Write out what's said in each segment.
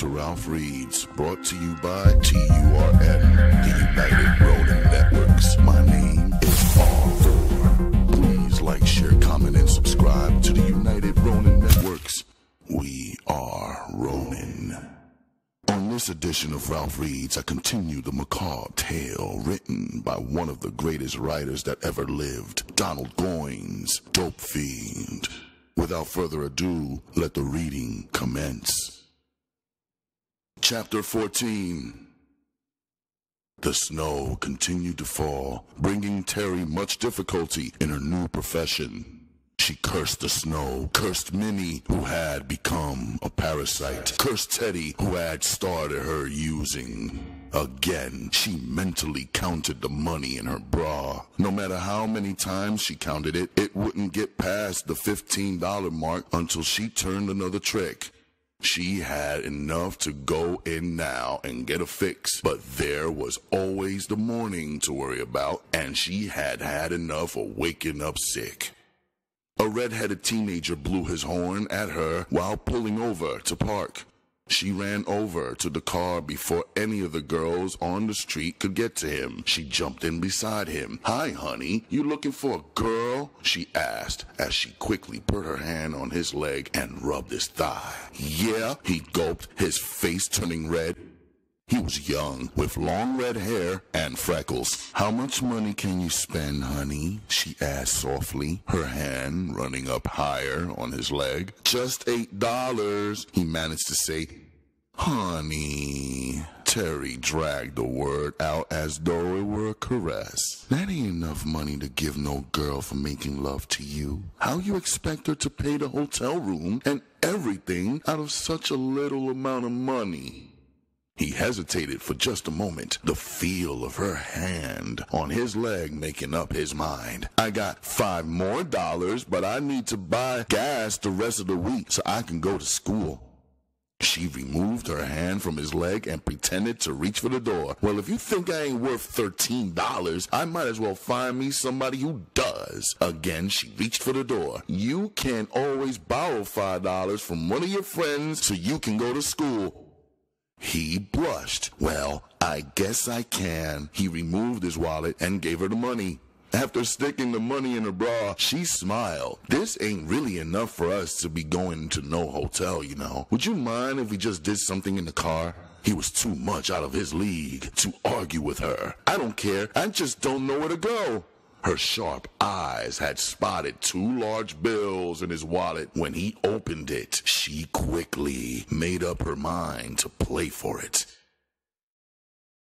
To Ralph Reads, brought to you by TURN, the United Ronin Networks. My name is Arthur. Please like, share, comment, and subscribe to the United Ronin Networks. We are Ronin. On this edition of Ralph Reads, I continue the macabre tale written by one of the greatest writers that ever lived, Donald Goines, Dope Fiend. Without further ado, let the reading commence. Chapter 14 The snow continued to fall, bringing Terry much difficulty in her new profession. She cursed the snow, cursed Minnie, who had become a parasite, cursed Teddy, who had started her using. Again, she mentally counted the money in her bra. No matter how many times she counted it, it wouldn't get past the $15 mark until she turned another trick. She had enough to go in now and get a fix, but there was always the morning to worry about, and she had had enough of waking up sick. A red-headed teenager blew his horn at her while pulling over to park. She ran over to the car before any of the girls on the street could get to him. She jumped in beside him. Hi, honey. You looking for a girl? She asked as she quickly put her hand on his leg and rubbed his thigh. Yeah, he gulped, his face turning red. He was young, with long red hair and freckles. How much money can you spend, honey? She asked softly, her hand running up higher on his leg. Just eight dollars, he managed to say. Honey. Terry dragged the word out as though it were a caress. That ain't enough money to give no girl for making love to you. How you expect her to pay the hotel room and everything out of such a little amount of money? He hesitated for just a moment, the feel of her hand on his leg making up his mind. I got five more dollars, but I need to buy gas the rest of the week so I can go to school. She removed her hand from his leg and pretended to reach for the door. Well, if you think I ain't worth $13, I might as well find me somebody who does. Again, she reached for the door. You can always borrow $5 from one of your friends so you can go to school. He blushed. Well, I guess I can. He removed his wallet and gave her the money. After sticking the money in her bra, she smiled. This ain't really enough for us to be going to no hotel, you know. Would you mind if we just did something in the car? He was too much out of his league to argue with her. I don't care. I just don't know where to go. Her sharp eyes had spotted two large bills in his wallet. When he opened it, she quickly made up her mind to play for it.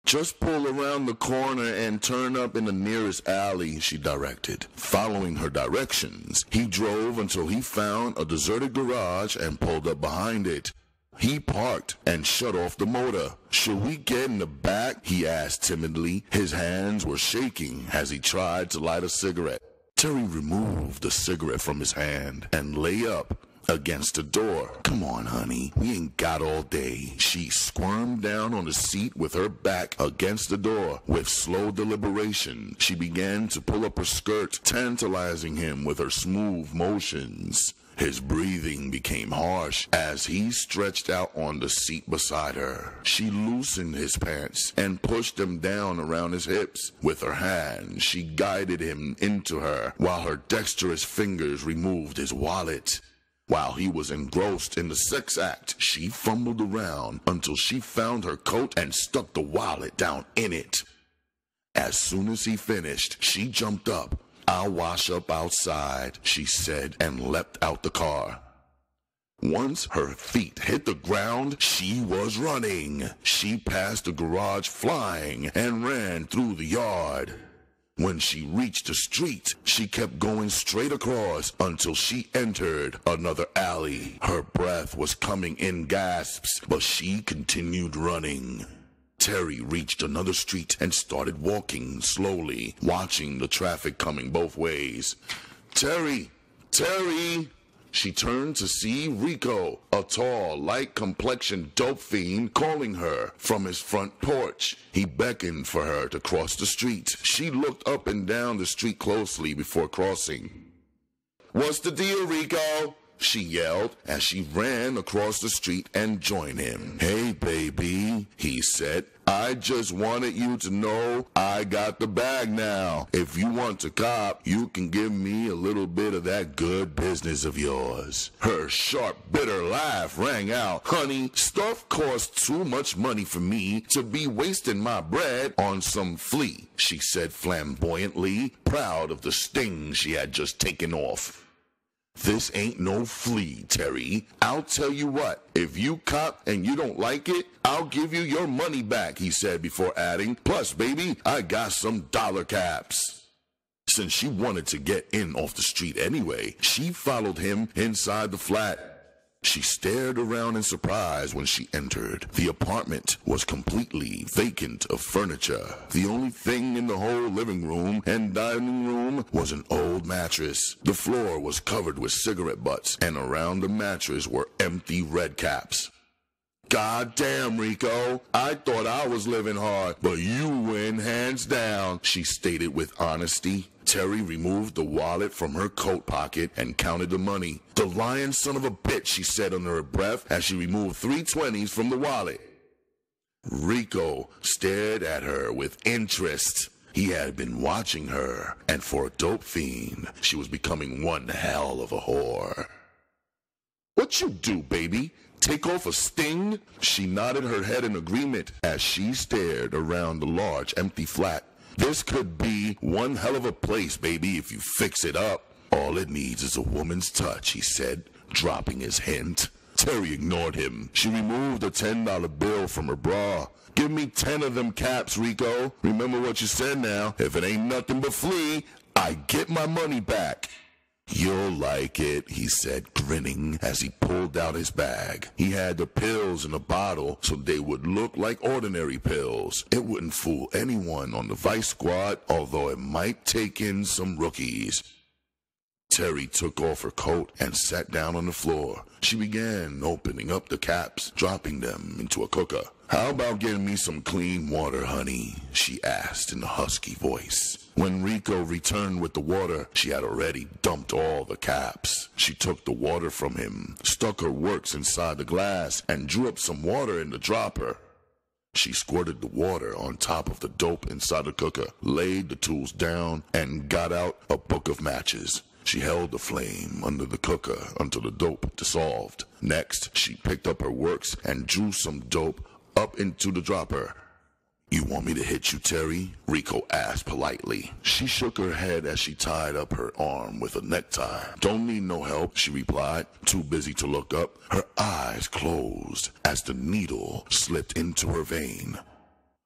Just pull around the corner and turn up in the nearest alley, she directed. Following her directions, he drove until he found a deserted garage and pulled up behind it. He parked and shut off the motor. Should we get in the back? He asked timidly. His hands were shaking as he tried to light a cigarette. Terry removed the cigarette from his hand and lay up against the door. Come on, honey. We ain't got all day. She squirmed down on the seat with her back against the door. With slow deliberation, she began to pull up her skirt, tantalizing him with her smooth motions. His breathing became harsh as he stretched out on the seat beside her. She loosened his pants and pushed them down around his hips. With her hand, she guided him into her while her dexterous fingers removed his wallet. While he was engrossed in the sex act, she fumbled around until she found her coat and stuck the wallet down in it. As soon as he finished, she jumped up I'll wash up outside, she said, and leapt out the car. Once her feet hit the ground, she was running. She passed the garage flying and ran through the yard. When she reached the street, she kept going straight across until she entered another alley. Her breath was coming in gasps, but she continued running. Terry reached another street and started walking slowly, watching the traffic coming both ways. Terry! Terry! She turned to see Rico, a tall, light complexioned dope fiend, calling her from his front porch. He beckoned for her to cross the street. She looked up and down the street closely before crossing. What's the deal, Rico? she yelled as she ran across the street and joined him. Hey, baby, he said. I just wanted you to know I got the bag now. If you want to cop, you can give me a little bit of that good business of yours. Her sharp, bitter laugh rang out. Honey, stuff costs too much money for me to be wasting my bread on some flea, she said flamboyantly, proud of the sting she had just taken off. This ain't no flea, Terry. I'll tell you what, if you cop and you don't like it, I'll give you your money back, he said before adding, plus, baby, I got some dollar caps. Since she wanted to get in off the street anyway, she followed him inside the flat. She stared around in surprise when she entered. The apartment was completely vacant of furniture. The only thing in the whole living room and dining room was an old mattress. The floor was covered with cigarette butts, and around the mattress were empty red caps. God damn, Rico. I thought I was living hard, but you win hands down, she stated with honesty. Terry removed the wallet from her coat pocket and counted the money. The lying son of a bitch, she said under her breath as she removed three twenties from the wallet. Rico stared at her with interest. He had been watching her, and for a dope fiend, she was becoming one hell of a whore. What you do, baby? Take off a sting? She nodded her head in agreement as she stared around the large empty flat. This could be one hell of a place, baby, if you fix it up. All it needs is a woman's touch, he said, dropping his hint. Terry ignored him. She removed a $10 bill from her bra. Give me 10 of them caps, Rico. Remember what you said now. If it ain't nothing but flea, I get my money back. You'll like it, he said, grinning as he pulled out his bag. He had the pills in a bottle so they would look like ordinary pills. It wouldn't fool anyone on the Vice Squad, although it might take in some rookies. Terry took off her coat and sat down on the floor. She began opening up the caps, dropping them into a cooker. How about getting me some clean water, honey? She asked in a husky voice. When Rico returned with the water, she had already dumped all the caps. She took the water from him, stuck her works inside the glass, and drew up some water in the dropper. She squirted the water on top of the dope inside the cooker, laid the tools down, and got out a book of matches. She held the flame under the cooker until the dope dissolved. Next, she picked up her works and drew some dope up into the dropper. You want me to hit you, Terry? Rico asked politely. She shook her head as she tied up her arm with a necktie. Don't need no help, she replied, too busy to look up. Her eyes closed as the needle slipped into her vein.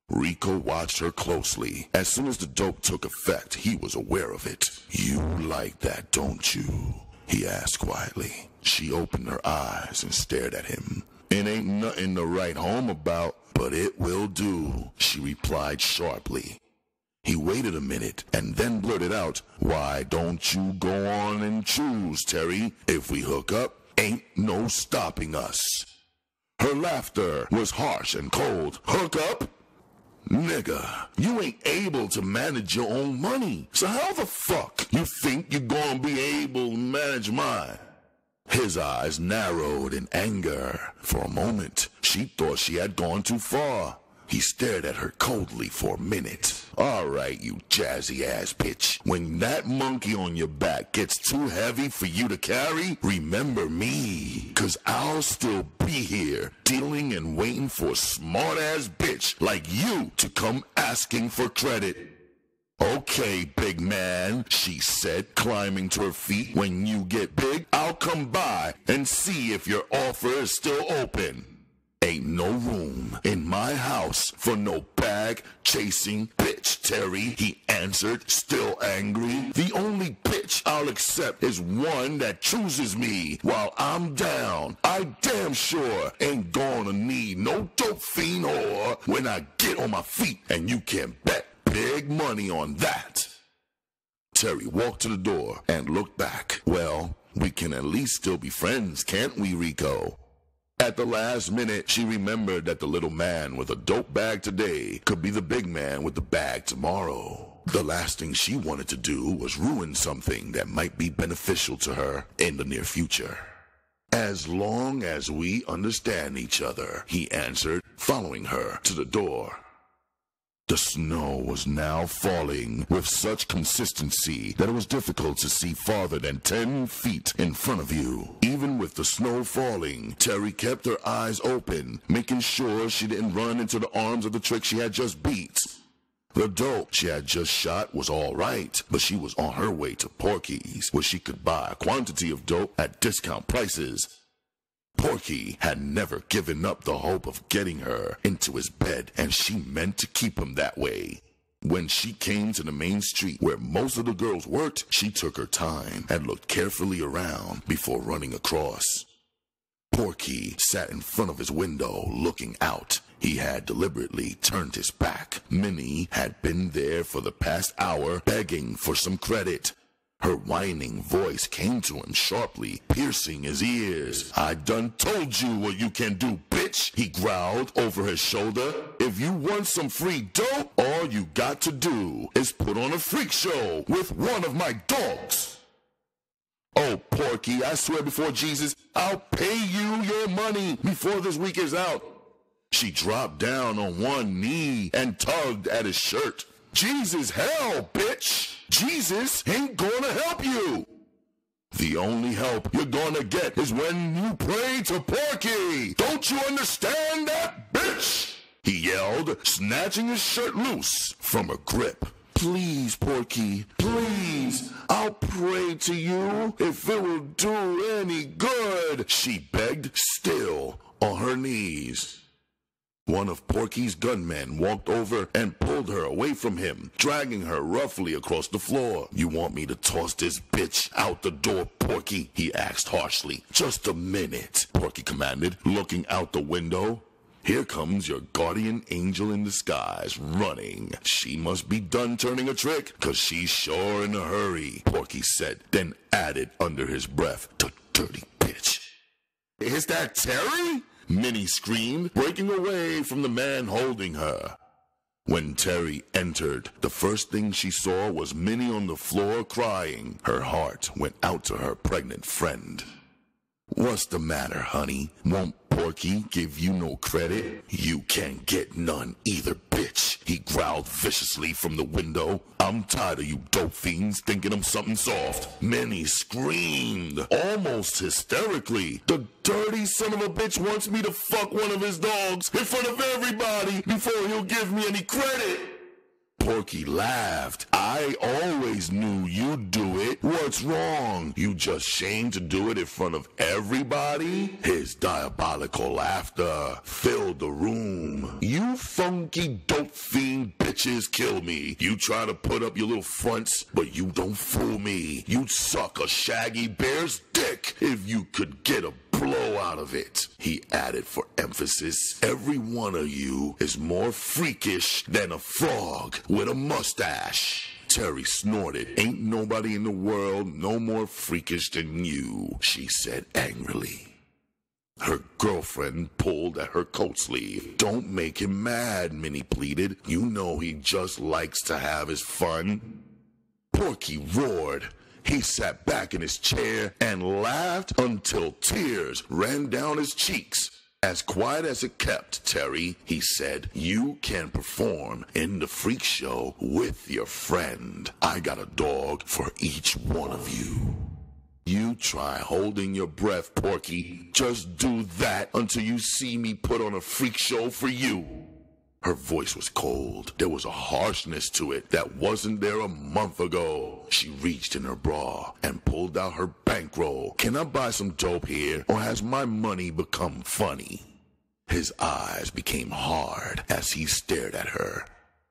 Rico watched her closely. As soon as the dope took effect, he was aware of it. You like that, don't you? He asked quietly. She opened her eyes and stared at him. It ain't nothing to write home about, but it will do, she replied sharply. He waited a minute and then blurted out, Why don't you go on and choose, Terry? If we hook up, ain't no stopping us. Her laughter was harsh and cold. Hook up? Nigga, you ain't able to manage your own money. So how the fuck you think you're gonna be able to manage mine? His eyes narrowed in anger. For a moment, she thought she had gone too far. He stared at her coldly for a minute. All right, you jazzy ass bitch. When that monkey on your back gets too heavy for you to carry, remember me. Cause I'll still be here, dealing and waiting for a smart ass bitch like you to come asking for credit. Okay, big man, she said, climbing to her feet. When you get big, I'll come by and see if your offer is still open. Ain't no room in my house for no bag chasing bitch, Terry, he answered, still angry. The only bitch I'll accept is one that chooses me while I'm down. I damn sure ain't gonna need no dope fiend or when I get on my feet, and you can bet big money on that. Terry walked to the door and looked back. Well, we can at least still be friends, can't we, Rico? At the last minute, she remembered that the little man with a dope bag today could be the big man with the bag tomorrow. The last thing she wanted to do was ruin something that might be beneficial to her in the near future. As long as we understand each other, he answered, following her to the door. The snow was now falling with such consistency that it was difficult to see farther than 10 feet in front of you. Even with the snow falling, Terry kept her eyes open, making sure she didn't run into the arms of the trick she had just beat. The dope she had just shot was all right, but she was on her way to Porky's, where she could buy a quantity of dope at discount prices. Porky had never given up the hope of getting her into his bed, and she meant to keep him that way. When she came to the main street where most of the girls worked, she took her time and looked carefully around before running across. Porky sat in front of his window looking out. He had deliberately turned his back. Minnie had been there for the past hour begging for some credit. Her whining voice came to him sharply, piercing his ears. I done told you what you can do, bitch, he growled over his shoulder. If you want some free dope, all you got to do is put on a freak show with one of my dogs. Oh, Porky, I swear before Jesus, I'll pay you your money before this week is out. She dropped down on one knee and tugged at his shirt. Jesus, hell, bitch! Jesus ain't gonna help you! The only help you're gonna get is when you pray to Porky! Don't you understand that, bitch? He yelled, snatching his shirt loose from her grip. Please, Porky, please, I'll pray to you if it will do any good, she begged, still on her knees. One of Porky's gunmen walked over and pulled her away from him, dragging her roughly across the floor. You want me to toss this bitch out the door, Porky? He asked harshly. Just a minute, Porky commanded, looking out the window. Here comes your guardian angel in disguise, running. She must be done turning a trick, cause she's sure in a hurry, Porky said, then added under his breath, to dirty bitch. Is that Terry? Minnie screamed, breaking away from the man holding her. When Terry entered, the first thing she saw was Minnie on the floor crying. Her heart went out to her pregnant friend. What's the matter, honey? Won't Porky give you no credit? You can't get none either, bitch. He growled viciously from the window. I'm tired of you dope fiends thinking I'm something soft. Minnie screamed, almost hysterically. The dirty son of a bitch wants me to fuck one of his dogs in front of everybody before he'll give me any credit. Porky laughed. I always knew you'd do it. What's wrong? You just shamed to do it in front of everybody? His diabolical laughter filled the room. You funky dope fiend bitches kill me. You try to put up your little fronts, but you don't fool me. You'd suck a shaggy bear's dick if you could get a blow out of it. He added for emphasis, every one of you is more freakish than a frog with a mustache. Terry snorted. Ain't nobody in the world no more freakish than you, she said angrily. Her girlfriend pulled at her coat sleeve. Don't make him mad, Minnie pleaded. You know he just likes to have his fun. Porky roared. He sat back in his chair and laughed until tears ran down his cheeks. As quiet as it kept, Terry, he said, you can perform in the freak show with your friend. I got a dog for each one of you. You try holding your breath, Porky. Just do that until you see me put on a freak show for you. Her voice was cold. There was a harshness to it that wasn't there a month ago. She reached in her bra and pulled out her bankroll. Can I buy some dope here, or has my money become funny? His eyes became hard as he stared at her.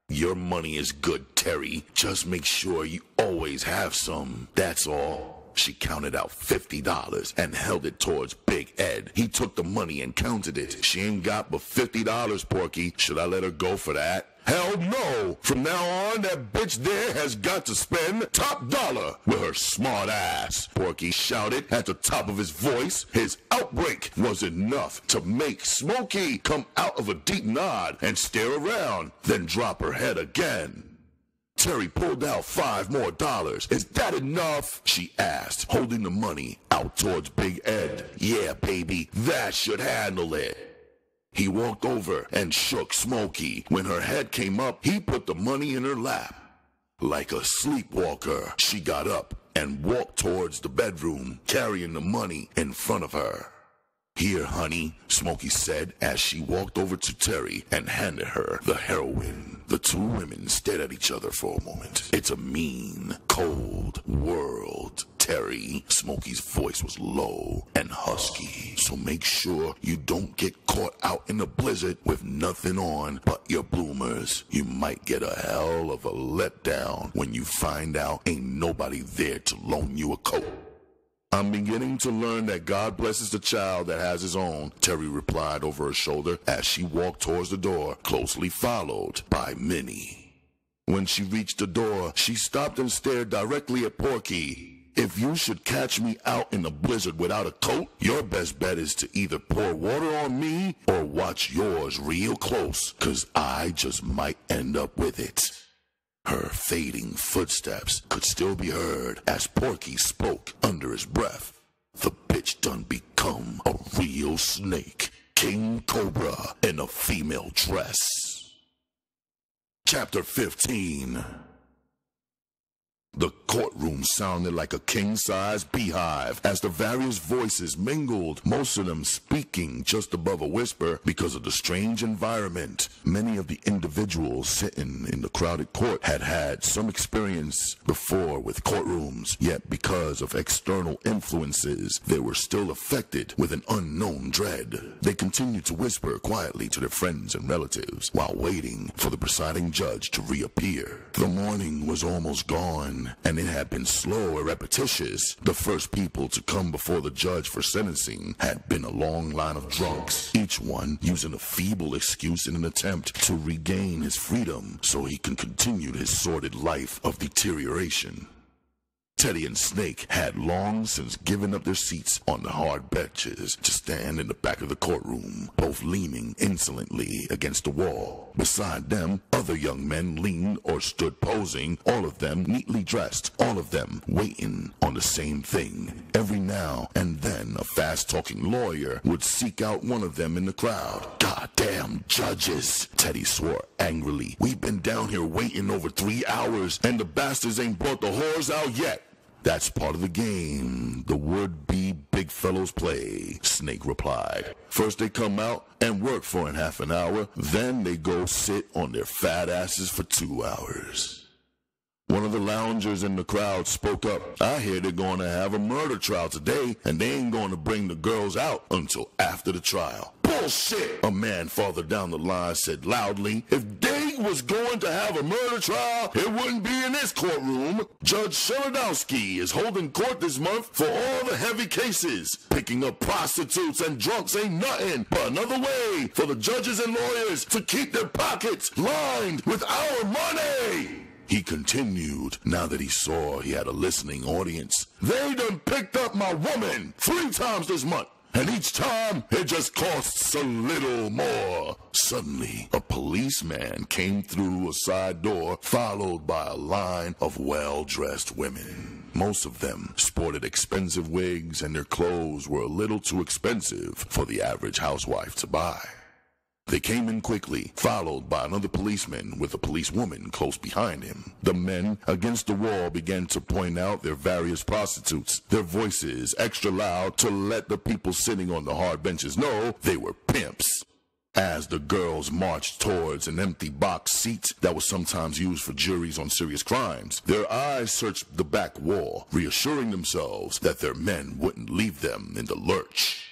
Your money is good, Terry. Just make sure you always have some. That's all. She counted out $50 and held it towards Big Ed. He took the money and counted it. She ain't got but $50, Porky. Should I let her go for that? Hell no! From now on, that bitch there has got to spend top dollar with her smart ass. Porky shouted at the top of his voice. His outbreak was enough to make Smokey come out of a deep nod and stare around, then drop her head again. Terry pulled out five more dollars. Is that enough? She asked, holding the money out towards Big Ed. Yeah, baby, that should handle it. He walked over and shook Smokey. When her head came up, he put the money in her lap. Like a sleepwalker, she got up and walked towards the bedroom, carrying the money in front of her. Here, honey, Smokey said as she walked over to Terry and handed her the heroin. The two women stared at each other for a moment. It's a mean, cold world, Terry. Smokey's voice was low and husky. So make sure you don't get caught out in the blizzard with nothing on but your bloomers. You might get a hell of a letdown when you find out ain't nobody there to loan you a coat. I'm beginning to learn that God blesses the child that has his own, Terry replied over her shoulder as she walked towards the door, closely followed by Minnie. When she reached the door, she stopped and stared directly at Porky. If you should catch me out in the blizzard without a coat, your best bet is to either pour water on me or watch yours real close, cause I just might end up with it. Her fading footsteps could still be heard as Porky spoke under his breath. The bitch done become a real snake. King Cobra in a female dress. Chapter 15 the courtroom sounded like a king-sized beehive as the various voices mingled, most of them speaking just above a whisper because of the strange environment. Many of the individuals sitting in the crowded court had had some experience before with courtrooms, yet because of external influences, they were still affected with an unknown dread. They continued to whisper quietly to their friends and relatives while waiting for the presiding judge to reappear. The morning was almost gone and it had been slow and repetitious. The first people to come before the judge for sentencing had been a long line of drunks, each one using a feeble excuse in an attempt to regain his freedom so he can continue his sordid life of deterioration. Teddy and Snake had long since given up their seats on the hard benches to stand in the back of the courtroom, both leaning insolently against the wall. Beside them, other young men leaned or stood posing, all of them neatly dressed, all of them waiting on the same thing. Every now and then, a fast-talking lawyer would seek out one of them in the crowd. Goddamn judges, Teddy swore angrily. We've been down here waiting over three hours, and the bastards ain't brought the whores out yet. That's part of the game the would-be big fellows play, Snake replied. First they come out and work for an half an hour, then they go sit on their fat asses for two hours. One of the loungers in the crowd spoke up. I hear they're going to have a murder trial today, and they ain't going to bring the girls out until after the trial. Bullshit! A man farther down the line said loudly. If they was going to have a murder trial, it wouldn't be in this courtroom. Judge Sheladowski is holding court this month for all the heavy cases. Picking up prostitutes and drunks ain't nothing but another way for the judges and lawyers to keep their pockets lined with our money. He continued, now that he saw he had a listening audience. They done picked up my woman three times this month. And each time, it just costs a little more. Suddenly, a policeman came through a side door, followed by a line of well-dressed women. Most of them sported expensive wigs, and their clothes were a little too expensive for the average housewife to buy. They came in quickly, followed by another policeman with a policewoman close behind him. The men against the wall began to point out their various prostitutes, their voices extra loud to let the people sitting on the hard benches know they were pimps. As the girls marched towards an empty box seat that was sometimes used for juries on serious crimes, their eyes searched the back wall, reassuring themselves that their men wouldn't leave them in the lurch.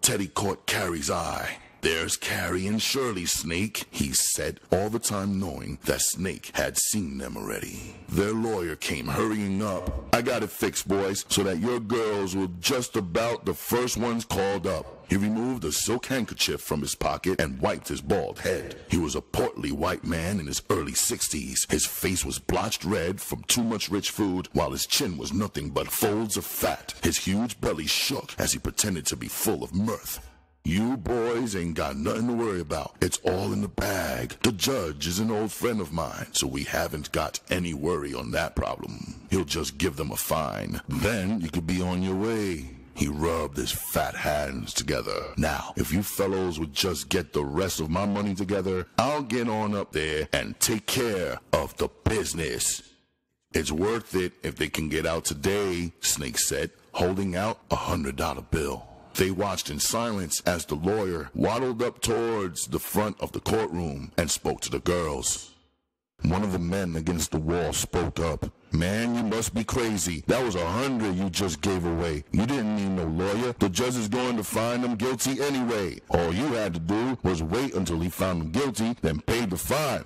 Teddy caught Carrie's eye there's Carrie and Shirley, Snake, he said, all the time knowing that Snake had seen them already. Their lawyer came hurrying up. I got it fixed, boys, so that your girls were just about the first ones called up. He removed a silk handkerchief from his pocket and wiped his bald head. He was a portly white man in his early 60s. His face was blotched red from too much rich food, while his chin was nothing but folds of fat. His huge belly shook as he pretended to be full of mirth. You boys ain't got nothing to worry about. It's all in the bag. The judge is an old friend of mine, so we haven't got any worry on that problem. He'll just give them a fine. Then you could be on your way. He rubbed his fat hands together. Now, if you fellows would just get the rest of my money together, I'll get on up there and take care of the business. It's worth it if they can get out today, Snake said, holding out a hundred dollar bill. They watched in silence as the lawyer waddled up towards the front of the courtroom and spoke to the girls. One of the men against the wall spoke up. Man, you must be crazy. That was a hundred you just gave away. You didn't need no lawyer. The judge is going to find them guilty anyway. All you had to do was wait until he found them guilty, then pay the fine.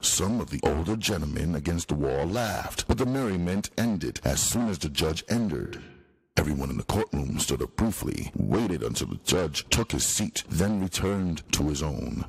Some of the older gentlemen against the wall laughed, but the merriment ended as soon as the judge entered. Everyone in the courtroom stood up briefly, waited until the judge took his seat, then returned to his own.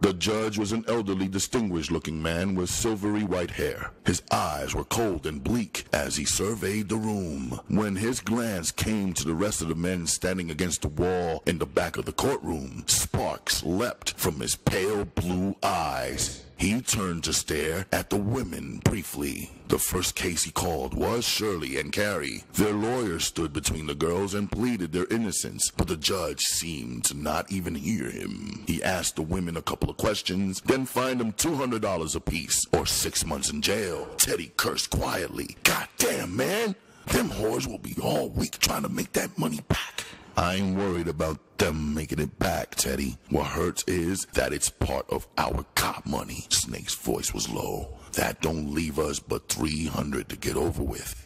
The judge was an elderly, distinguished looking man with silvery white hair. His eyes were cold and bleak as he surveyed the room. When his glance came to the rest of the men standing against the wall in the back of the courtroom, sparks leapt from his pale blue eyes. He turned to stare at the women briefly. The first case he called was Shirley and Carrie. Their lawyers stood between the girls and pleaded their innocence, but the judge seemed to not even hear him. He asked the women a couple of questions, then fined them $200 apiece or six months in jail. Teddy cursed quietly. God damn, man! Them whores will be all week trying to make that money back. I ain't worried about them making it back, Teddy. What hurts is that it's part of our cop money. Snake's voice was low. That don't leave us but 300 to get over with.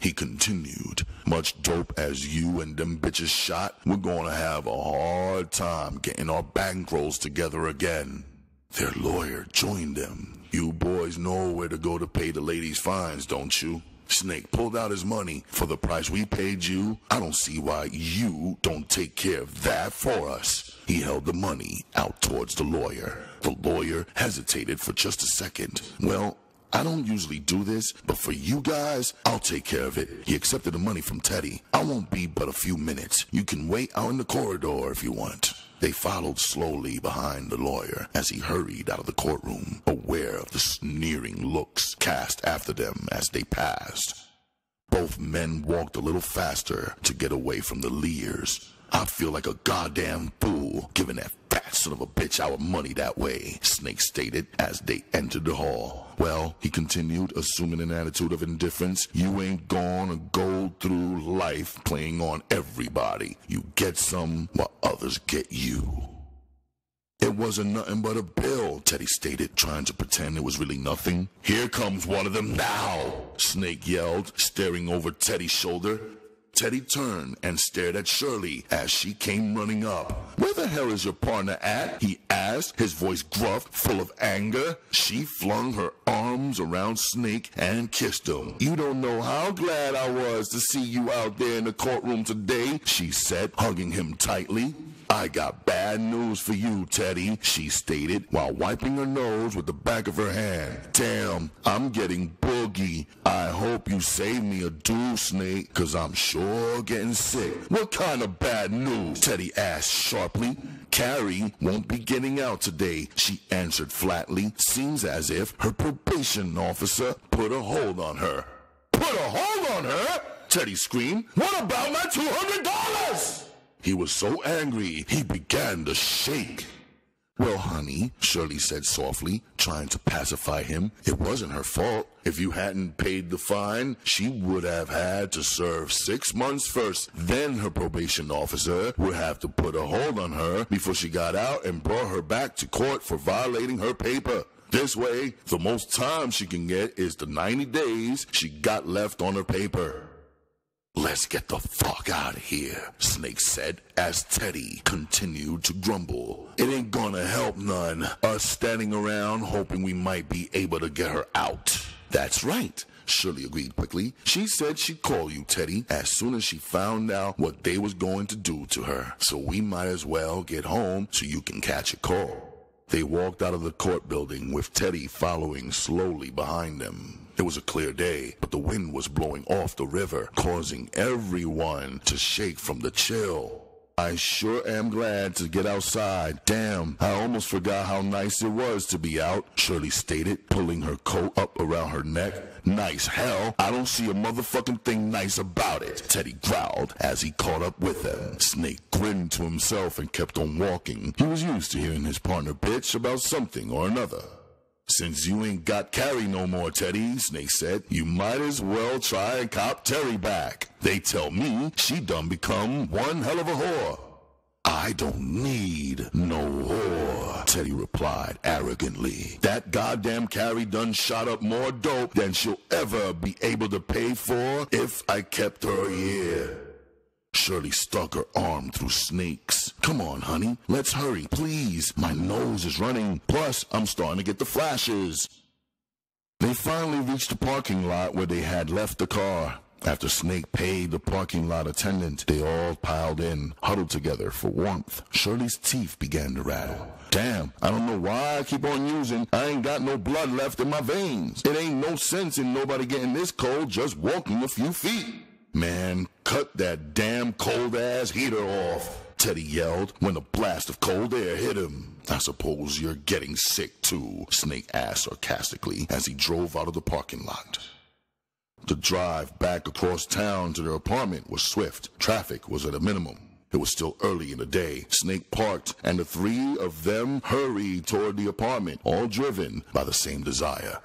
He continued, much dope as you and them bitches shot, we're gonna have a hard time getting our bankrolls together again. Their lawyer joined them. You boys know where to go to pay the ladies' fines, don't you? Snake pulled out his money for the price we paid you. I don't see why you don't take care of that for us. He held the money out towards the lawyer. The lawyer hesitated for just a second. Well, I don't usually do this, but for you guys, I'll take care of it. He accepted the money from Teddy. I won't be but a few minutes. You can wait out in the corridor if you want. They followed slowly behind the lawyer as he hurried out of the courtroom, aware of the sneering looks cast after them as they passed. Both men walked a little faster to get away from the leers. I feel like a goddamn fool giving that fat son of a bitch our money that way, Snake stated as they entered the hall. Well, he continued, assuming an attitude of indifference, you ain't gonna go through life playing on everybody. You get some while others get you. It wasn't nothing but a bill, Teddy stated, trying to pretend it was really nothing. Here comes one of them now, Snake yelled, staring over Teddy's shoulder. Teddy turned and stared at Shirley as she came running up. Where the hell is your partner at? He asked, his voice gruff, full of anger. She flung her arms around Snake and kissed him. You don't know how glad I was to see you out there in the courtroom today, she said, hugging him tightly. I got bad news for you, Teddy, she stated while wiping her nose with the back of her hand. Damn, I'm getting boogie. I hope you save me a do, Snake, cause I'm sure getting sick. What kind of bad news? Teddy asked sharply. Carrie won't be getting out today, she answered flatly. Seems as if her probation officer put a hold on her. Put a hold on her? Teddy screamed. What about my $200? He was so angry, he began to shake. Well, honey, Shirley said softly, trying to pacify him. It wasn't her fault. If you hadn't paid the fine, she would have had to serve six months first. Then her probation officer would have to put a hold on her before she got out and brought her back to court for violating her paper. This way, the most time she can get is the 90 days she got left on her paper. Let's get the fuck out of here, Snake said as Teddy continued to grumble. It ain't gonna help none, us standing around hoping we might be able to get her out. That's right. Shirley agreed quickly. She said she'd call you, Teddy, as soon as she found out what they was going to do to her. So we might as well get home so you can catch a call. They walked out of the court building with Teddy following slowly behind them. It was a clear day, but the wind was blowing off the river, causing everyone to shake from the chill. I sure am glad to get outside. Damn, I almost forgot how nice it was to be out, Shirley stated, pulling her coat up around her neck. Nice hell, I don't see a motherfucking thing nice about it, Teddy growled as he caught up with them. Snake grinned to himself and kept on walking. He was used to hearing his partner bitch about something or another. Since you ain't got Carrie no more, Teddy, Snake said, you might as well try and cop Terry back. They tell me she done become one hell of a whore. I don't need no whore, Teddy replied arrogantly. That goddamn Carrie done shot up more dope than she'll ever be able to pay for if I kept her here. Shirley stuck her arm through Snake's. Come on, honey. Let's hurry, please. My nose is running. Plus, I'm starting to get the flashes. They finally reached the parking lot where they had left the car. After Snake paid the parking lot attendant, they all piled in, huddled together for warmth. Shirley's teeth began to rattle. Damn, I don't know why I keep on using. I ain't got no blood left in my veins. It ain't no sense in nobody getting this cold just walking a few feet. Man, cut that damn cold ass heater off, Teddy yelled when a blast of cold air hit him. I suppose you're getting sick too, Snake asked sarcastically as he drove out of the parking lot. The drive back across town to their apartment was swift. Traffic was at a minimum. It was still early in the day. Snake parked, and the three of them hurried toward the apartment, all driven by the same desire.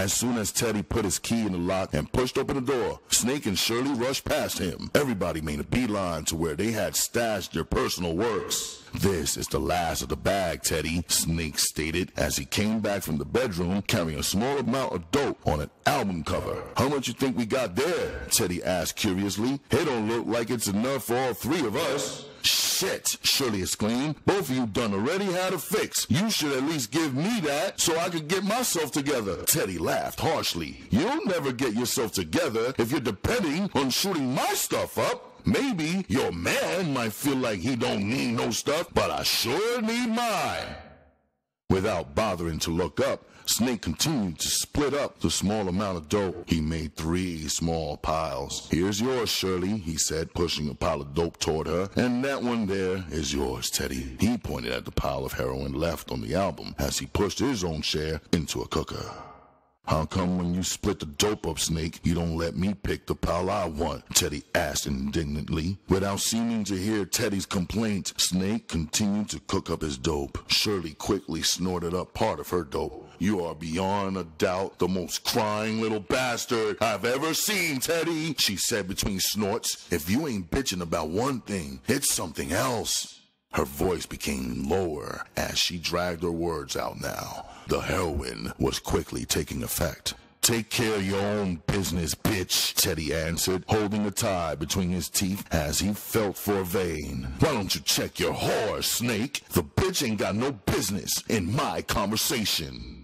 As soon as Teddy put his key in the lock and pushed open the door, Snake and Shirley rushed past him. Everybody made a beeline to where they had stashed their personal works. This is the last of the bag, Teddy, Snake stated as he came back from the bedroom carrying a small amount of dope on an album cover. How much you think we got there? Teddy asked curiously. It don't look like it's enough for all three of us. Shit, Shirley exclaimed. Both of you done already had a fix. You should at least give me that so I could get myself together. Teddy laughed harshly. You'll never get yourself together if you're depending on shooting my stuff up. Maybe your man might feel like he don't need no stuff, but I sure need mine. Without bothering to look up, Snake continued to split up the small amount of dope. He made three small piles. Here's yours, Shirley, he said, pushing a pile of dope toward her. And that one there is yours, Teddy. He pointed at the pile of heroin left on the album as he pushed his own share into a cooker. How come when you split the dope up, Snake, you don't let me pick the pile I want? Teddy asked indignantly. Without seeming to hear Teddy's complaint, Snake continued to cook up his dope. Shirley quickly snorted up part of her dope. You are beyond a doubt the most crying little bastard I've ever seen, Teddy, she said between snorts. If you ain't bitching about one thing, it's something else. Her voice became lower as she dragged her words out now. The heroin was quickly taking effect. Take care of your own business, bitch, Teddy answered, holding a tie between his teeth as he felt for a vein. Why don't you check your whore, Snake? The bitch ain't got no business in my conversation.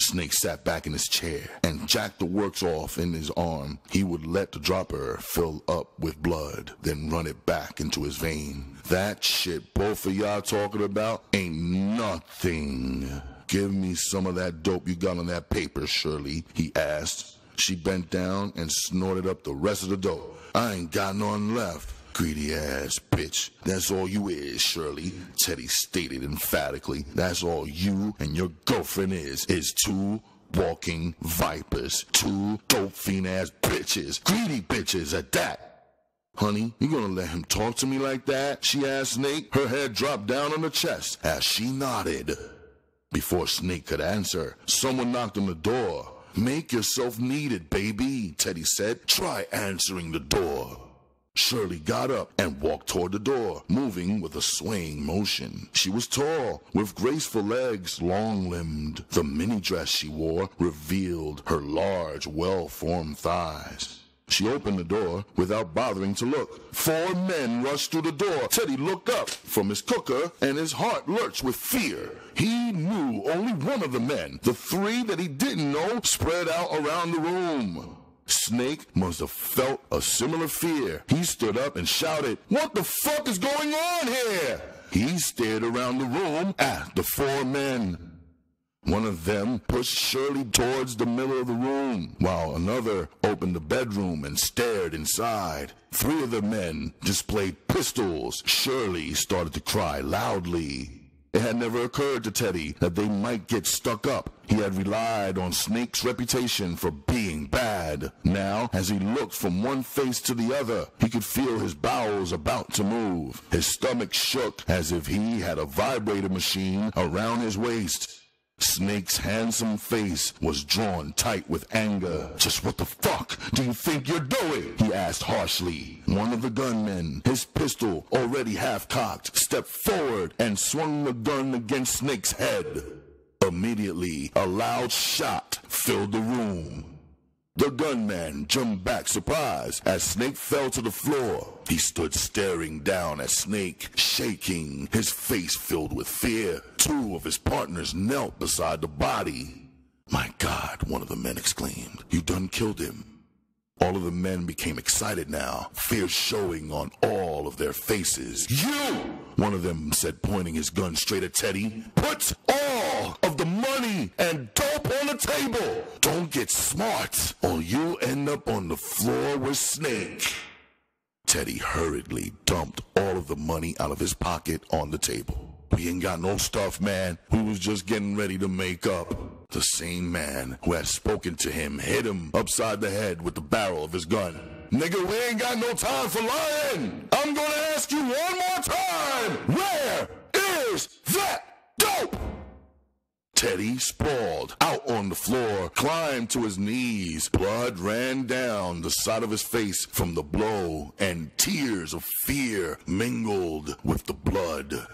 Snake sat back in his chair and jacked the works off in his arm. He would let the dropper fill up with blood, then run it back into his vein. That shit both of y'all talking about ain't nothing. Give me some of that dope you got on that paper, Shirley, he asked. She bent down and snorted up the rest of the dope. I ain't got none left. Greedy ass bitch. That's all you is, Shirley. Teddy stated emphatically. That's all you and your girlfriend is, is two walking vipers. Two dope fiend ass bitches. Greedy bitches at that. Honey, you gonna let him talk to me like that? She asked Snake. Her head dropped down on her chest as she nodded. Before Snake could answer, someone knocked on the door. Make yourself needed, baby, Teddy said. Try answering the door. Shirley got up and walked toward the door, moving with a swaying motion. She was tall, with graceful legs, long limbed. The mini dress she wore revealed her large, well formed thighs. She opened the door without bothering to look. Four men rushed through the door. Teddy looked up from his cooker and his heart lurched with fear. He knew only one of the men. The three that he didn't know spread out around the room. Snake must have felt a similar fear. He stood up and shouted, What the fuck is going on here? He stared around the room at the four men. One of them pushed Shirley towards the middle of the room, while another opened the bedroom and stared inside. Three of the men displayed pistols. Shirley started to cry loudly. It had never occurred to Teddy that they might get stuck up. He had relied on Snake's reputation for being bad. Now, as he looked from one face to the other, he could feel his bowels about to move. His stomach shook as if he had a vibrator machine around his waist. Snake's handsome face was drawn tight with anger. Just what the fuck do you think you're doing? He asked harshly. One of the gunmen, his pistol already half cocked, stepped forward and swung the gun against Snake's head. Immediately, a loud shot filled the room. The gunman jumped back surprised as Snake fell to the floor. He stood staring down at Snake, shaking, his face filled with fear. Two of his partners knelt beside the body. My God, one of the men exclaimed. You done killed him. All of the men became excited now, fear showing on all of their faces. You! One of them said, pointing his gun straight at Teddy. Put all of the money and dope on the table. Don't get smart, or you'll end up on the floor with Snake. Teddy hurriedly dumped all of the money out of his pocket on the table. We ain't got no stuff, man. We was just getting ready to make up. The same man who had spoken to him hit him upside the head with the barrel of his gun. Nigga, we ain't got no time for lying. I'm gonna ask you one more time. Where is that dope? Teddy sprawled out on the floor, climbed to his knees. Blood ran down the side of his face from the blow, and tears of fear mingled with the blood.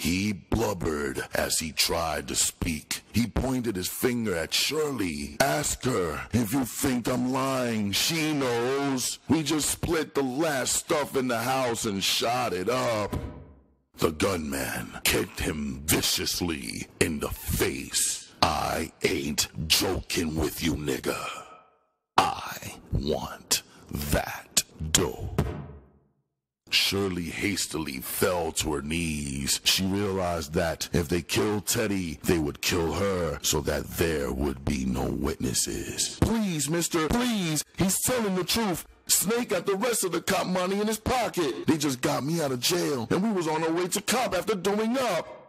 He blubbered as he tried to speak. He pointed his finger at Shirley. Ask her if you think I'm lying. She knows. We just split the last stuff in the house and shot it up. The gunman kicked him viciously in the face. I ain't joking with you, nigga. I want that dope. Shirley hastily fell to her knees. She realized that if they killed Teddy, they would kill her so that there would be no witnesses. Please, mister, please. He's telling the truth. Snake got the rest of the cop money in his pocket. They just got me out of jail, and we was on our way to cop after doing up.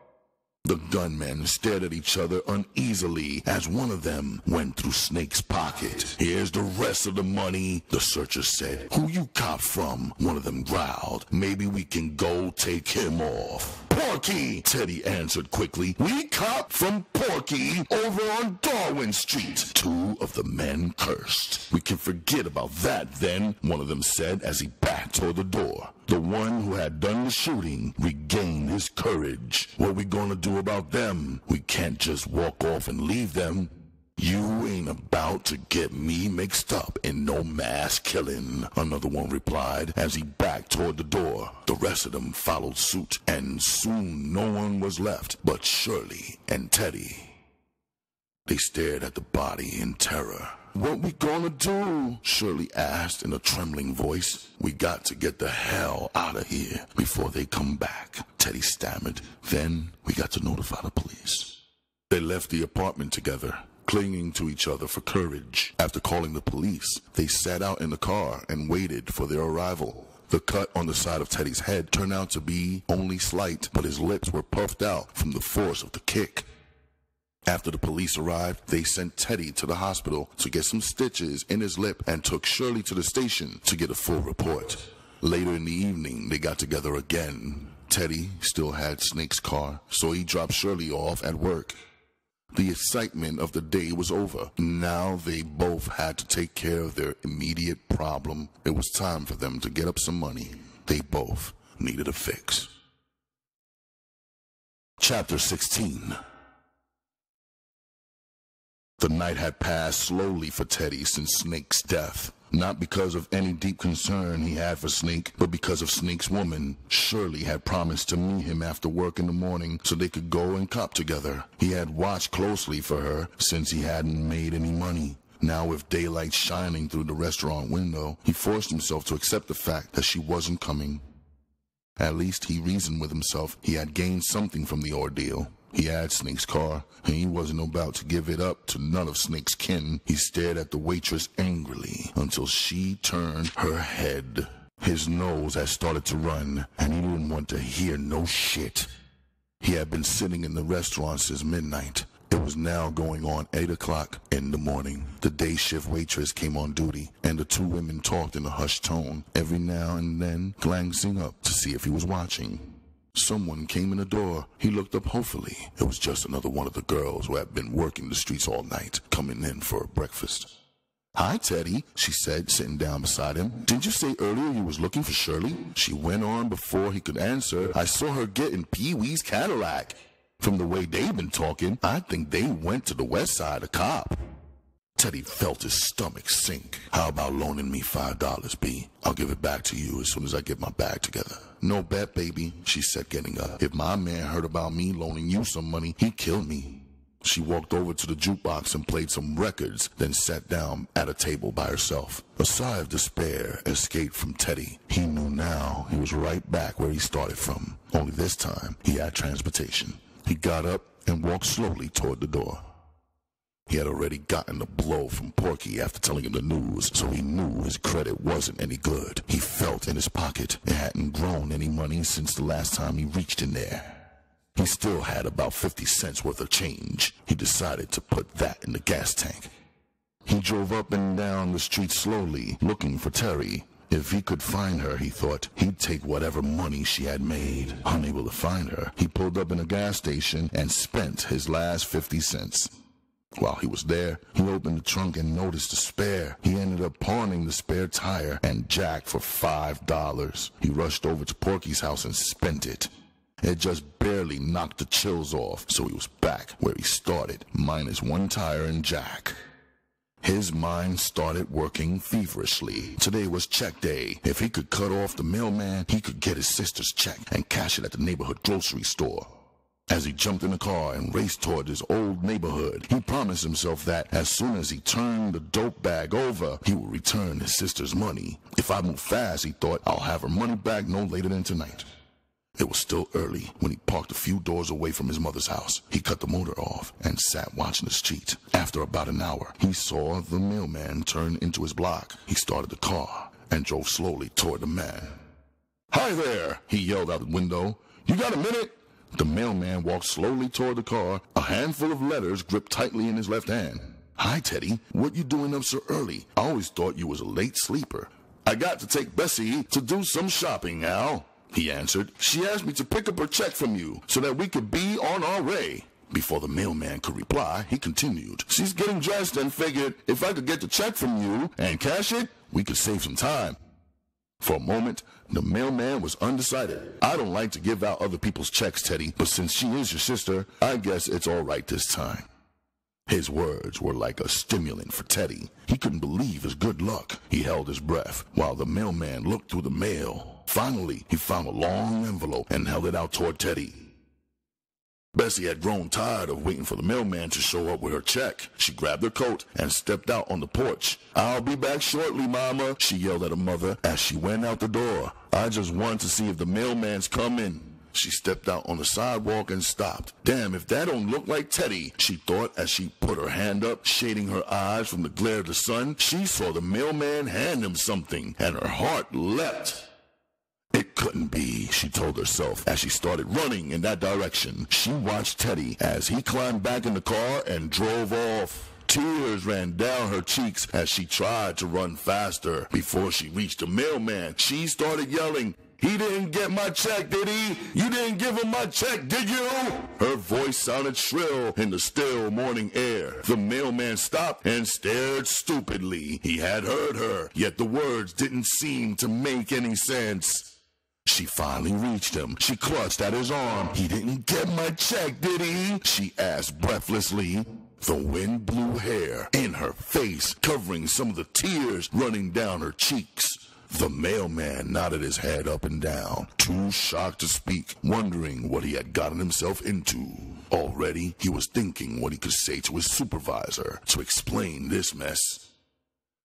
The gunmen stared at each other uneasily as one of them went through Snake's pocket. Here's the rest of the money, the searcher said. Who you cop from? One of them growled. Maybe we can go take him off. Porky, Teddy answered quickly. We cop from Porky over on Darwin Street. Two of the men cursed. We can forget about that then, one of them said as he backed toward the door. The one who had done the shooting regained his courage. What are we gonna do about them? We can't just walk off and leave them. You ain't about to get me mixed up in no mass killing, another one replied as he backed toward the door. The rest of them followed suit, and soon no one was left but Shirley and Teddy. They stared at the body in terror. What we gonna do? Shirley asked in a trembling voice. We got to get the hell out of here before they come back, Teddy stammered. Then we got to notify the police. They left the apartment together, clinging to each other for courage. After calling the police, they sat out in the car and waited for their arrival. The cut on the side of Teddy's head turned out to be only slight, but his lips were puffed out from the force of the kick. After the police arrived, they sent Teddy to the hospital to get some stitches in his lip and took Shirley to the station to get a full report. Later in the evening, they got together again. Teddy still had Snake's car, so he dropped Shirley off at work. The excitement of the day was over. Now they both had to take care of their immediate problem. It was time for them to get up some money. They both needed a fix. Chapter 16 the night had passed slowly for Teddy since Snake's death. Not because of any deep concern he had for Snake, but because of Snake's woman. Shirley had promised to meet him after work in the morning so they could go and cop together. He had watched closely for her since he hadn't made any money. Now with daylight shining through the restaurant window, he forced himself to accept the fact that she wasn't coming. At least he reasoned with himself he had gained something from the ordeal. He had Snake's car, and he wasn't about to give it up to none of Snake's kin. He stared at the waitress angrily until she turned her head. His nose had started to run, and he didn't want to hear no shit. He had been sitting in the restaurant since midnight. It was now going on 8 o'clock in the morning. The day shift waitress came on duty, and the two women talked in a hushed tone, every now and then glancing up to see if he was watching. Someone came in the door. He looked up hopefully. It was just another one of the girls who had been working the streets all night, coming in for breakfast. Hi, Teddy, she said, sitting down beside him. Didn't you say earlier you was looking for Shirley? She went on before he could answer. I saw her get in Pee-wee's Cadillac. From the way they've been talking, I think they went to the west side of Cop. Teddy felt his stomach sink. How about loaning me five dollars, B? I'll give it back to you as soon as I get my bag together. No bet, baby, she said, getting up. If my man heard about me loaning you some money, he'd kill me. She walked over to the jukebox and played some records, then sat down at a table by herself. A sigh of despair escaped from Teddy. He knew now he was right back where he started from. Only this time, he had transportation. He got up and walked slowly toward the door. He had already gotten a blow from Porky after telling him the news, so he knew his credit wasn't any good. He felt in his pocket. It hadn't grown any money since the last time he reached in there. He still had about 50 cents worth of change. He decided to put that in the gas tank. He drove up and down the street slowly, looking for Terry. If he could find her, he thought, he'd take whatever money she had made. Unable to find her, he pulled up in a gas station and spent his last 50 cents. While he was there, he opened the trunk and noticed a spare. He ended up pawning the spare tire and jack for five dollars. He rushed over to Porky's house and spent it. It just barely knocked the chills off, so he was back where he started, minus one tire and jack. His mind started working feverishly. Today was check day. If he could cut off the mailman, he could get his sister's check and cash it at the neighborhood grocery store. As he jumped in the car and raced toward his old neighborhood, he promised himself that as soon as he turned the dope bag over, he would return his sister's money. If I move fast, he thought, I'll have her money back no later than tonight. It was still early when he parked a few doors away from his mother's house. He cut the motor off and sat watching the street. After about an hour, he saw the mailman turn into his block. He started the car and drove slowly toward the man. Hi there, he yelled out the window. You got a minute? The mailman walked slowly toward the car, a handful of letters gripped tightly in his left hand. Hi, Teddy. What you doing up so early? I always thought you was a late sleeper. I got to take Bessie to do some shopping, Al he answered. She asked me to pick up her check from you so that we could be on our way. Before the mailman could reply, he continued. She's getting dressed and figured if I could get the check from you and cash it, we could save some time. For a moment, the mailman was undecided. I don't like to give out other people's checks, Teddy, but since she is your sister, I guess it's all right this time. His words were like a stimulant for Teddy. He couldn't believe his good luck. He held his breath while the mailman looked through the mail. Finally, he found a long envelope and held it out toward Teddy. Bessie had grown tired of waiting for the mailman to show up with her check. She grabbed her coat and stepped out on the porch. I'll be back shortly, Mama, she yelled at her mother as she went out the door. I just wanted to see if the mailman's coming. She stepped out on the sidewalk and stopped. Damn, if that don't look like Teddy, she thought as she put her hand up, shading her eyes from the glare of the sun. She saw the mailman hand him something, and her heart leapt. Couldn't be, she told herself as she started running in that direction. She watched Teddy as he climbed back in the car and drove off. Tears ran down her cheeks as she tried to run faster. Before she reached the mailman, she started yelling, he didn't get my check, did he? You didn't give him my check, did you? Her voice sounded shrill in the still morning air. The mailman stopped and stared stupidly. He had heard her, yet the words didn't seem to make any sense. She finally reached him. She clutched at his arm. He didn't get my check, did he? She asked breathlessly. The wind blew hair in her face, covering some of the tears running down her cheeks. The mailman nodded his head up and down, too shocked to speak, wondering what he had gotten himself into. Already, he was thinking what he could say to his supervisor to explain this mess.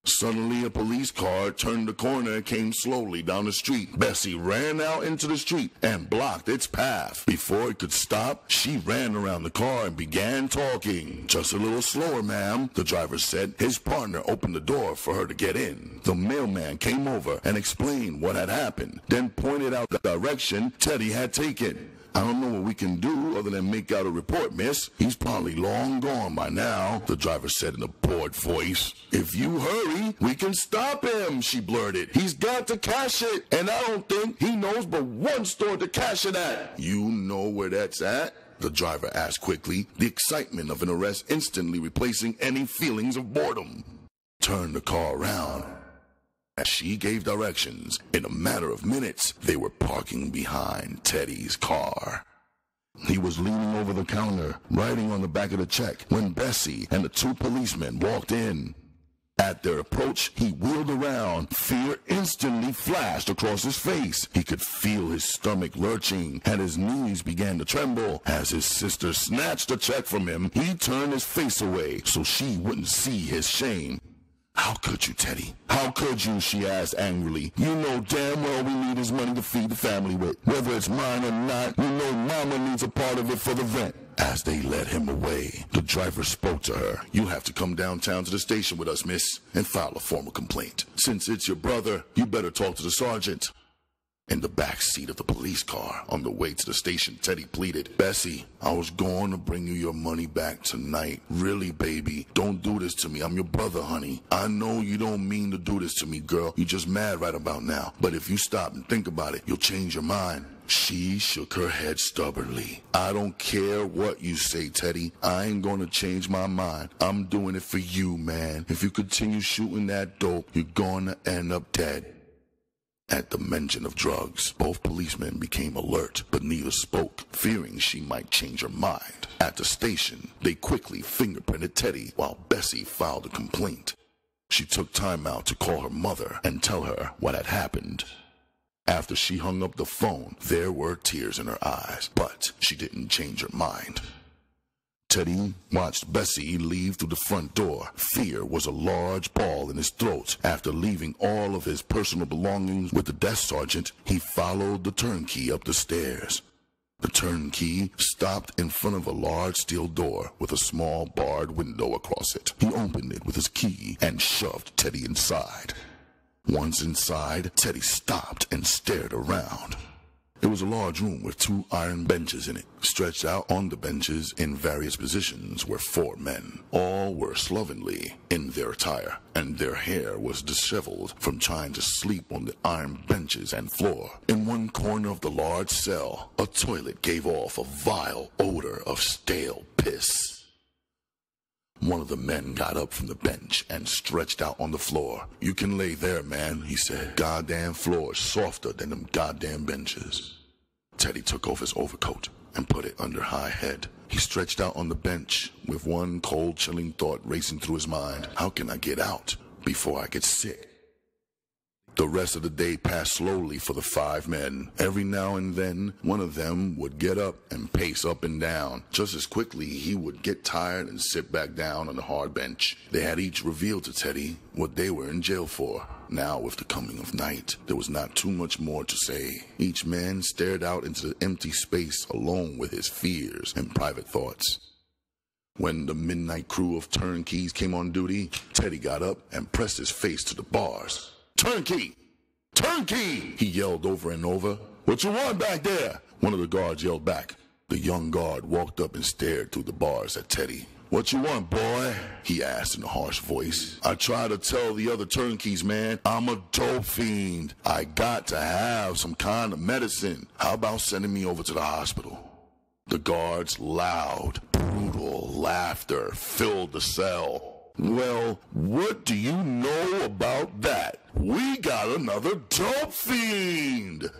Suddenly, a police car turned the corner and came slowly down the street. Bessie ran out into the street and blocked its path. Before it could stop, she ran around the car and began talking. Just a little slower, ma'am, the driver said. His partner opened the door for her to get in. The mailman came over and explained what had happened, then pointed out the direction Teddy had taken. I don't know what we can do other than make out a report, miss. He's probably long gone by now, the driver said in a bored voice. If you hurry, we can stop him, she blurted. He's got to cash it, and I don't think he knows but one store to cash it at. You know where that's at? The driver asked quickly, the excitement of an arrest instantly replacing any feelings of boredom. Turn the car around as she gave directions, in a matter of minutes, they were parking behind Teddy's car. He was leaning over the counter, writing on the back of the check, when Bessie and the two policemen walked in. At their approach, he wheeled around. Fear instantly flashed across his face. He could feel his stomach lurching, and his knees began to tremble. As his sister snatched the check from him, he turned his face away so she wouldn't see his shame. How could you, Teddy? How could you? She asked angrily. You know damn well we need his money to feed the family with. Whether it's mine or not, you know Mama needs a part of it for the rent. As they led him away, the driver spoke to her. You have to come downtown to the station with us, miss, and file a formal complaint. Since it's your brother, you better talk to the sergeant. In the back seat of the police car on the way to the station, Teddy pleaded, Bessie, I was going to bring you your money back tonight. Really, baby, don't do this to me. I'm your brother, honey. I know you don't mean to do this to me, girl. You're just mad right about now. But if you stop and think about it, you'll change your mind. She shook her head stubbornly. I don't care what you say, Teddy. I ain't gonna change my mind. I'm doing it for you, man. If you continue shooting that dope, you're gonna end up dead. At the mention of drugs, both policemen became alert, but neither spoke, fearing she might change her mind. At the station, they quickly fingerprinted Teddy while Bessie filed a complaint. She took time out to call her mother and tell her what had happened. After she hung up the phone, there were tears in her eyes, but she didn't change her mind. Teddy watched Bessie leave through the front door. Fear was a large ball in his throat. After leaving all of his personal belongings with the desk sergeant, he followed the turnkey up the stairs. The turnkey stopped in front of a large steel door with a small barred window across it. He opened it with his key and shoved Teddy inside. Once inside, Teddy stopped and stared around. It was a large room with two iron benches in it. Stretched out on the benches in various positions were four men. All were slovenly in their attire, and their hair was disheveled from trying to sleep on the iron benches and floor. In one corner of the large cell, a toilet gave off a vile odor of stale piss. One of the men got up from the bench and stretched out on the floor. You can lay there, man, he said. Goddamn floor is softer than them goddamn benches. Teddy took off his overcoat and put it under high head. He stretched out on the bench with one cold, chilling thought racing through his mind. How can I get out before I get sick? The rest of the day passed slowly for the five men. Every now and then, one of them would get up and pace up and down. Just as quickly, he would get tired and sit back down on the hard bench. They had each revealed to Teddy what they were in jail for. Now, with the coming of night, there was not too much more to say. Each man stared out into the empty space alone with his fears and private thoughts. When the midnight crew of turnkeys came on duty, Teddy got up and pressed his face to the bars. Turnkey! Turnkey! He yelled over and over. What you want back there? One of the guards yelled back. The young guard walked up and stared through the bars at Teddy. What you want, boy? He asked in a harsh voice. I try to tell the other turnkeys, man, I'm a dope fiend. I got to have some kind of medicine. How about sending me over to the hospital? The guard's loud, brutal laughter filled the cell. Well, what do you know about that? We got another dope fiend!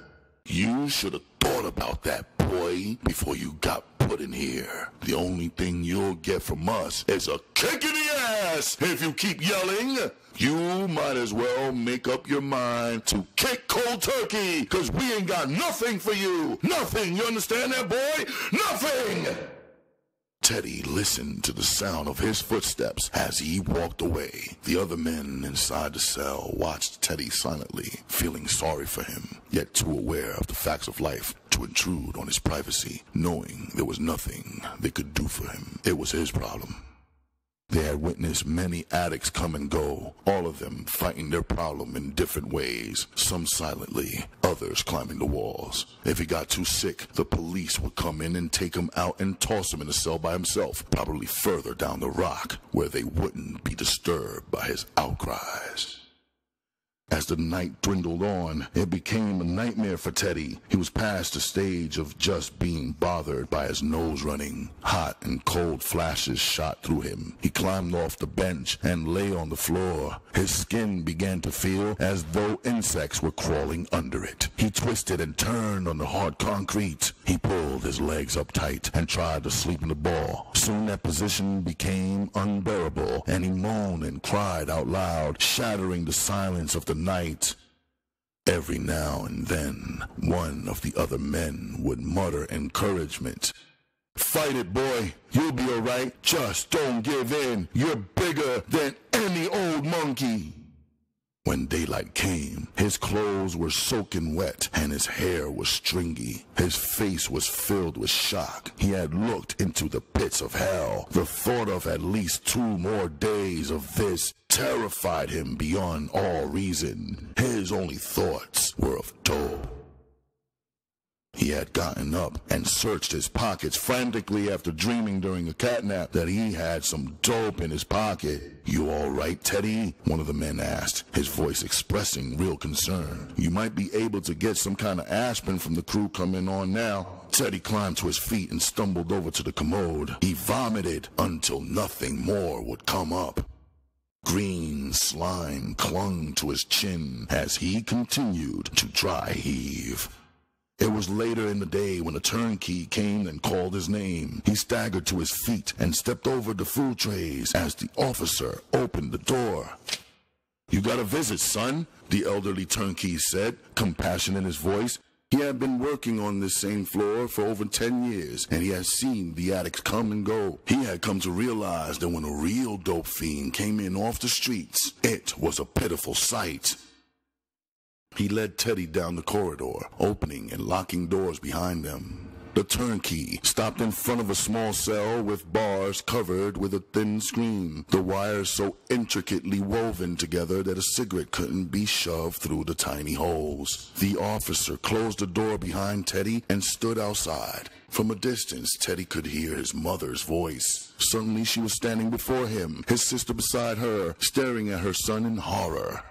You should have thought about that, boy, before you got put in here. The only thing you'll get from us is a kick in the ass if you keep yelling. You might as well make up your mind to kick cold turkey, cause we ain't got nothing for you. Nothing, you understand that, boy? Nothing! Teddy listened to the sound of his footsteps as he walked away. The other men inside the cell watched Teddy silently, feeling sorry for him, yet too aware of the facts of life to intrude on his privacy, knowing there was nothing they could do for him. It was his problem. They had witnessed many addicts come and go, all of them fighting their problem in different ways, some silently, others climbing the walls. If he got too sick, the police would come in and take him out and toss him in a cell by himself, probably further down the rock, where they wouldn't be disturbed by his outcries. As the night dwindled on, it became a nightmare for Teddy. He was past the stage of just being bothered by his nose running. Hot and cold flashes shot through him. He climbed off the bench and lay on the floor. His skin began to feel as though insects were crawling under it. He twisted and turned on the hard concrete. He pulled his legs up tight and tried to sleep in the ball. Soon that position became unbearable, and he moaned and cried out loud, shattering the silence of the night. Every now and then, one of the other men would mutter encouragement. Fight it, boy. You'll be all right. Just don't give in. You're bigger than any old monkey. When daylight came, his clothes were soaking wet and his hair was stringy. His face was filled with shock. He had looked into the pits of hell. The thought of at least two more days of this terrified him beyond all reason. His only thoughts were of dope. He had gotten up and searched his pockets frantically after dreaming during a catnap that he had some dope in his pocket. You all right, Teddy? One of the men asked, his voice expressing real concern. You might be able to get some kind of aspirin from the crew coming on now. Teddy climbed to his feet and stumbled over to the commode. He vomited until nothing more would come up. Green slime clung to his chin as he continued to dry heave. It was later in the day when a turnkey came and called his name. He staggered to his feet and stepped over the food trays as the officer opened the door. You got a visit, son, the elderly turnkey said, compassion in his voice. He had been working on this same floor for over 10 years, and he had seen the addicts come and go. He had come to realize that when a real dope fiend came in off the streets, it was a pitiful sight. He led Teddy down the corridor, opening and locking doors behind them. The turnkey stopped in front of a small cell with bars covered with a thin screen, the wires so intricately woven together that a cigarette couldn't be shoved through the tiny holes. The officer closed the door behind Teddy and stood outside. From a distance, Teddy could hear his mother's voice. Suddenly, she was standing before him, his sister beside her, staring at her son in horror.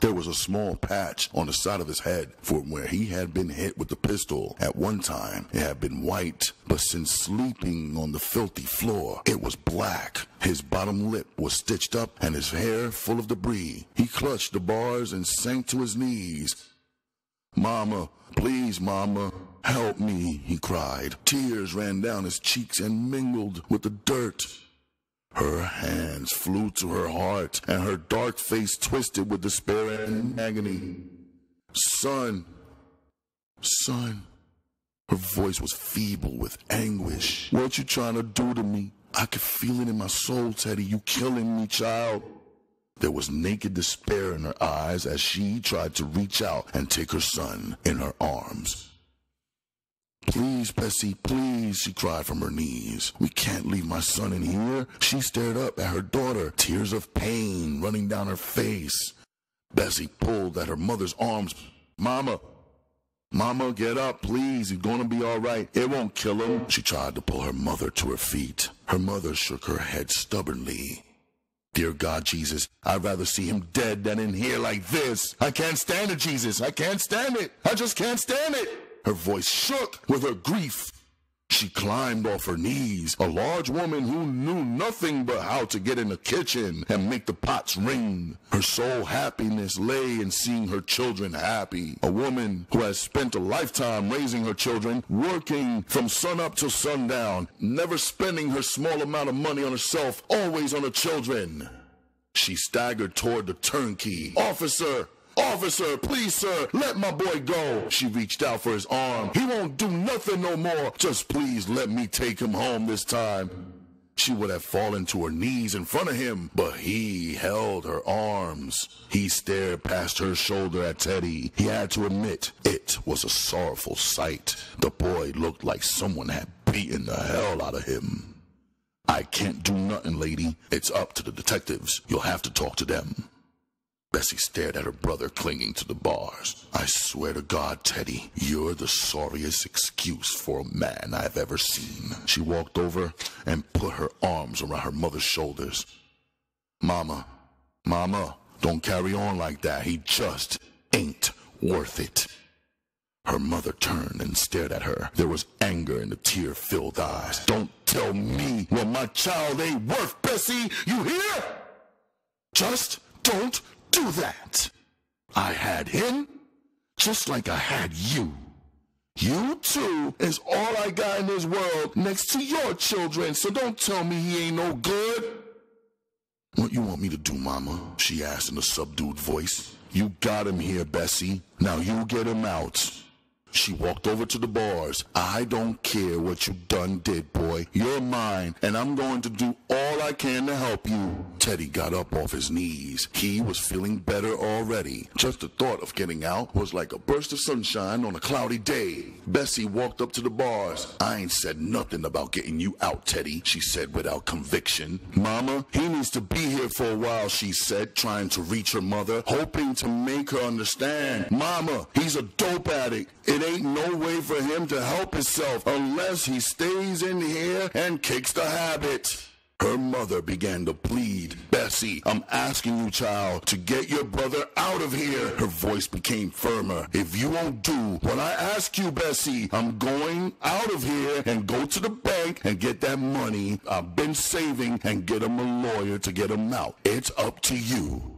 There was a small patch on the side of his head from where he had been hit with the pistol. At one time, it had been white, but since sleeping on the filthy floor, it was black. His bottom lip was stitched up and his hair full of debris. He clutched the bars and sank to his knees. Mama, please, Mama, help me, he cried. Tears ran down his cheeks and mingled with the dirt. Her hands flew to her heart, and her dark face twisted with despair and agony. Son, son. Her voice was feeble with anguish. What you trying to do to me? I could feel it in my soul, Teddy. You killing me, child. There was naked despair in her eyes as she tried to reach out and take her son in her arms. Please, Bessie, please, she cried from her knees. We can't leave my son in here. She stared up at her daughter, tears of pain running down her face. Bessie pulled at her mother's arms. Mama, Mama, get up, please. He's gonna be all right. It won't kill him. She tried to pull her mother to her feet. Her mother shook her head stubbornly. Dear God, Jesus, I'd rather see him dead than in here like this. I can't stand it, Jesus. I can't stand it. I just can't stand it. Her voice shook with her grief. She climbed off her knees, a large woman who knew nothing but how to get in the kitchen and make the pots ring. Her sole happiness lay in seeing her children happy. A woman who has spent a lifetime raising her children, working from sunup till sundown, never spending her small amount of money on herself, always on her children. She staggered toward the turnkey. Officer, Officer, please, sir, let my boy go. She reached out for his arm. He won't do nothing no more. Just please let me take him home this time. She would have fallen to her knees in front of him, but he held her arms. He stared past her shoulder at Teddy. He had to admit, it was a sorrowful sight. The boy looked like someone had beaten the hell out of him. I can't do nothing, lady. It's up to the detectives. You'll have to talk to them. Bessie stared at her brother clinging to the bars. I swear to God, Teddy, you're the sorriest excuse for a man I've ever seen. She walked over and put her arms around her mother's shoulders. Mama, Mama, don't carry on like that. He just ain't worth it. Her mother turned and stared at her. There was anger in the tear-filled eyes. Don't tell me what my child ain't worth, Bessie! You hear? Just don't do that. I had him just like I had you. You two is all I got in this world next to your children, so don't tell me he ain't no good. What you want me to do, Mama? She asked in a subdued voice. You got him here, Bessie. Now you get him out. She walked over to the bars. I don't care what you done did, boy. You're mine, and I'm going to do all I can to help you. Teddy got up off his knees. He was feeling better already. Just the thought of getting out was like a burst of sunshine on a cloudy day. Bessie walked up to the bars. I ain't said nothing about getting you out, Teddy, she said without conviction. Mama, he needs to be here for a while, she said, trying to reach her mother, hoping to make her understand. Mama, he's a dope addict. It it ain't no way for him to help himself unless he stays in here and kicks the habit. Her mother began to plead. Bessie, I'm asking you, child, to get your brother out of here. Her voice became firmer. If you won't do what I ask you, Bessie, I'm going out of here and go to the bank and get that money I've been saving and get him a lawyer to get him out. It's up to you.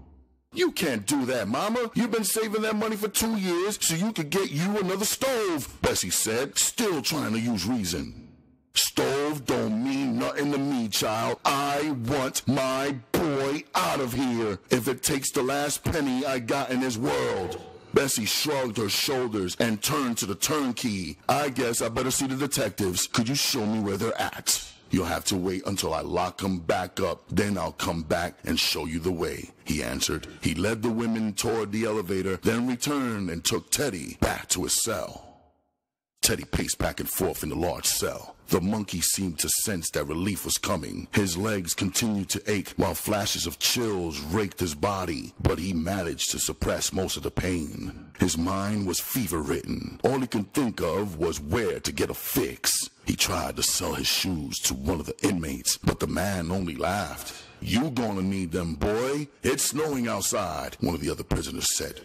You can't do that, Mama. You've been saving that money for two years so you could get you another stove, Bessie said, still trying to use reason. Stove don't mean nothing to me, child. I want my boy out of here if it takes the last penny I got in this world. Bessie shrugged her shoulders and turned to the turnkey. I guess I better see the detectives. Could you show me where they're at? You'll have to wait until I lock him back up. Then I'll come back and show you the way, he answered. He led the women toward the elevator, then returned and took Teddy back to his cell. Teddy paced back and forth in the large cell. The monkey seemed to sense that relief was coming. His legs continued to ache while flashes of chills raked his body, but he managed to suppress most of the pain. His mind was fever-ridden. All he could think of was where to get a fix. He tried to sell his shoes to one of the inmates, but the man only laughed. You gonna need them, boy. It's snowing outside, one of the other prisoners said.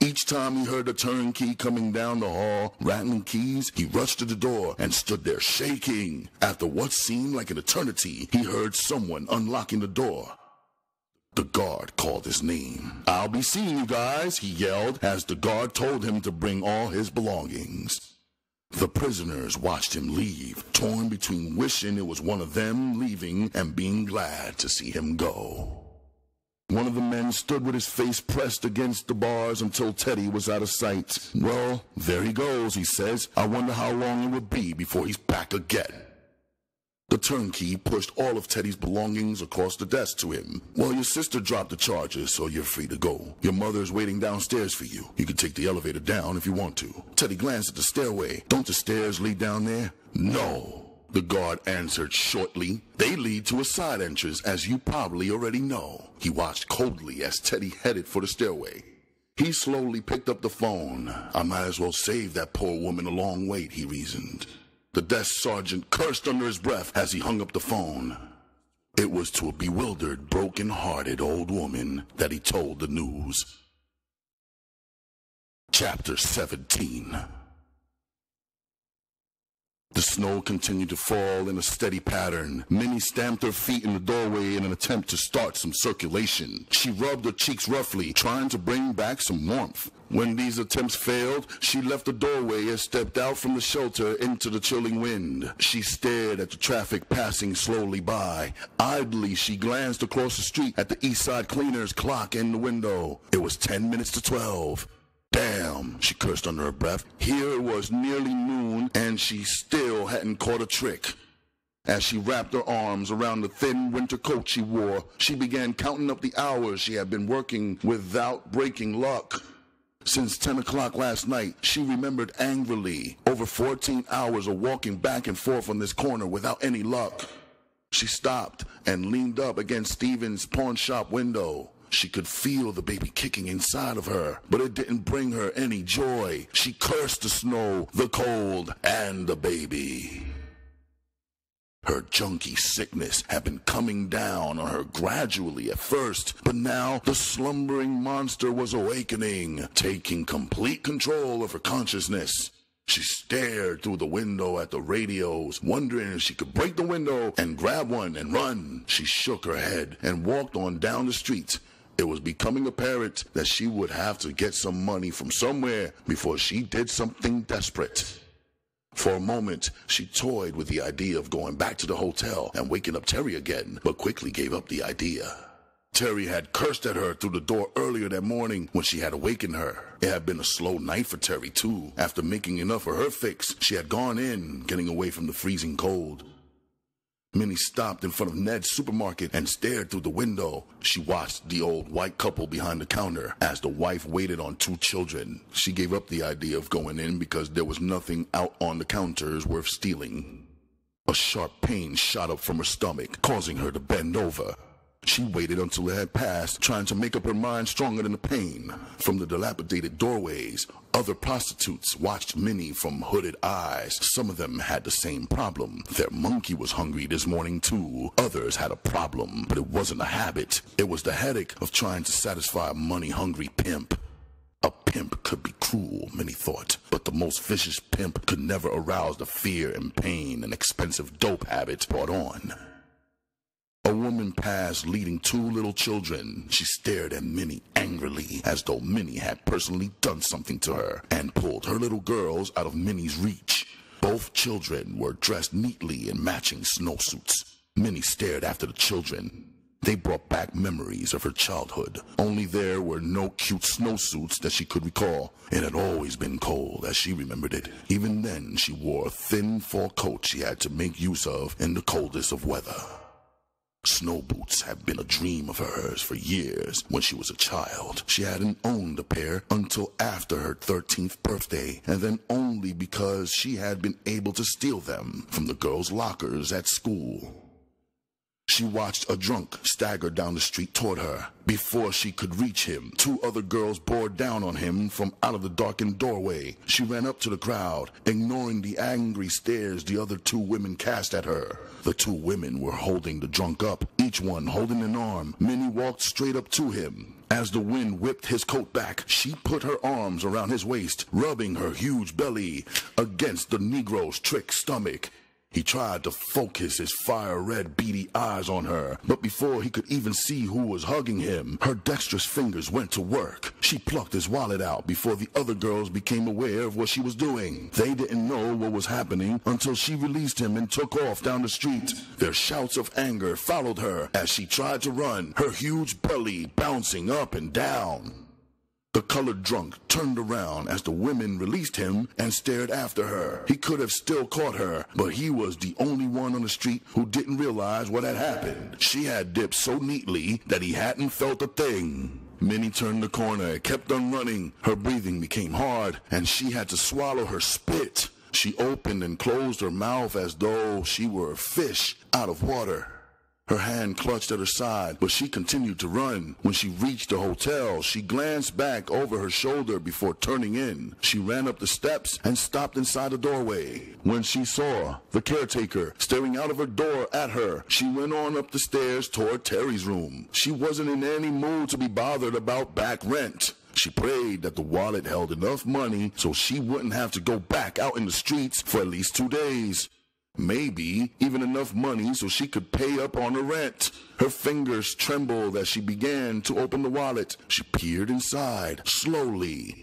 Each time he heard a turnkey coming down the hall, rattling keys, he rushed to the door and stood there shaking. After what seemed like an eternity, he heard someone unlocking the door. The guard called his name. I'll be seeing you guys, he yelled as the guard told him to bring all his belongings. The prisoners watched him leave, torn between wishing it was one of them leaving and being glad to see him go. One of the men stood with his face pressed against the bars until Teddy was out of sight. Well, there he goes, he says. I wonder how long it will be before he's back again. The turnkey pushed all of Teddy's belongings across the desk to him. Well, your sister dropped the charges, so you're free to go. Your mother is waiting downstairs for you. You can take the elevator down if you want to. Teddy glanced at the stairway. Don't the stairs lead down there? No. The guard answered shortly. They lead to a side entrance, as you probably already know. He watched coldly as Teddy headed for the stairway. He slowly picked up the phone. I might as well save that poor woman a long wait, he reasoned. The desk sergeant cursed under his breath as he hung up the phone. It was to a bewildered, broken-hearted old woman that he told the news. Chapter 17 The snow continued to fall in a steady pattern. Minnie stamped her feet in the doorway in an attempt to start some circulation. She rubbed her cheeks roughly, trying to bring back some warmth. When these attempts failed, she left the doorway and stepped out from the shelter into the chilling wind. She stared at the traffic passing slowly by. Idly, she glanced across the street at the East Side Cleaners clock in the window. It was 10 minutes to 12. Damn, she cursed under her breath. Here it was nearly noon, and she still hadn't caught a trick. As she wrapped her arms around the thin winter coat she wore, she began counting up the hours she had been working without breaking luck. Since 10 o'clock last night, she remembered angrily over 14 hours of walking back and forth on this corner without any luck. She stopped and leaned up against Stephen's pawn shop window. She could feel the baby kicking inside of her, but it didn't bring her any joy. She cursed the snow, the cold, and the baby. Her junky sickness had been coming down on her gradually at first, but now the slumbering monster was awakening, taking complete control of her consciousness. She stared through the window at the radios, wondering if she could break the window and grab one and run. She shook her head and walked on down the street. It was becoming apparent that she would have to get some money from somewhere before she did something desperate. For a moment, she toyed with the idea of going back to the hotel and waking up Terry again, but quickly gave up the idea. Terry had cursed at her through the door earlier that morning when she had awakened her. It had been a slow night for Terry, too. After making enough for her fix, she had gone in, getting away from the freezing cold. Minnie stopped in front of Ned's supermarket and stared through the window. She watched the old white couple behind the counter as the wife waited on two children. She gave up the idea of going in because there was nothing out on the counters worth stealing. A sharp pain shot up from her stomach, causing her to bend over. She waited until it had passed, trying to make up her mind stronger than the pain. From the dilapidated doorways, other prostitutes watched Minnie from hooded eyes. Some of them had the same problem. Their monkey was hungry this morning too. Others had a problem, but it wasn't a habit. It was the headache of trying to satisfy a money-hungry pimp. A pimp could be cruel, many thought, but the most vicious pimp could never arouse the fear and pain an expensive dope habit brought on. A woman passed leading two little children. She stared at Minnie angrily, as though Minnie had personally done something to her, and pulled her little girls out of Minnie's reach. Both children were dressed neatly in matching snowsuits. Minnie stared after the children. They brought back memories of her childhood. Only there were no cute snowsuits that she could recall. It had always been cold as she remembered it. Even then, she wore a thin fur coat she had to make use of in the coldest of weather. Snow boots had been a dream of hers for years when she was a child. She hadn't owned a pair until after her 13th birthday, and then only because she had been able to steal them from the girls' lockers at school. She watched a drunk stagger down the street toward her. Before she could reach him, two other girls bore down on him from out of the darkened doorway. She ran up to the crowd, ignoring the angry stares the other two women cast at her. The two women were holding the drunk up, each one holding an arm. Minnie walked straight up to him. As the wind whipped his coat back, she put her arms around his waist, rubbing her huge belly against the Negro's trick stomach. He tried to focus his fire red, beady eyes on her, but before he could even see who was hugging him, her dexterous fingers went to work. She plucked his wallet out before the other girls became aware of what she was doing. They didn't know what was happening until she released him and took off down the street. Their shouts of anger followed her as she tried to run, her huge belly bouncing up and down. The colored drunk turned around as the women released him and stared after her. He could have still caught her, but he was the only one on the street who didn't realize what had happened. She had dipped so neatly that he hadn't felt a thing. Minnie turned the corner, and kept on running. Her breathing became hard, and she had to swallow her spit. She opened and closed her mouth as though she were a fish out of water. Her hand clutched at her side, but she continued to run. When she reached the hotel, she glanced back over her shoulder before turning in. She ran up the steps and stopped inside the doorway. When she saw the caretaker staring out of her door at her, she went on up the stairs toward Terry's room. She wasn't in any mood to be bothered about back rent. She prayed that the wallet held enough money so she wouldn't have to go back out in the streets for at least two days. Maybe even enough money so she could pay up on her rent. Her fingers trembled as she began to open the wallet. She peered inside, slowly.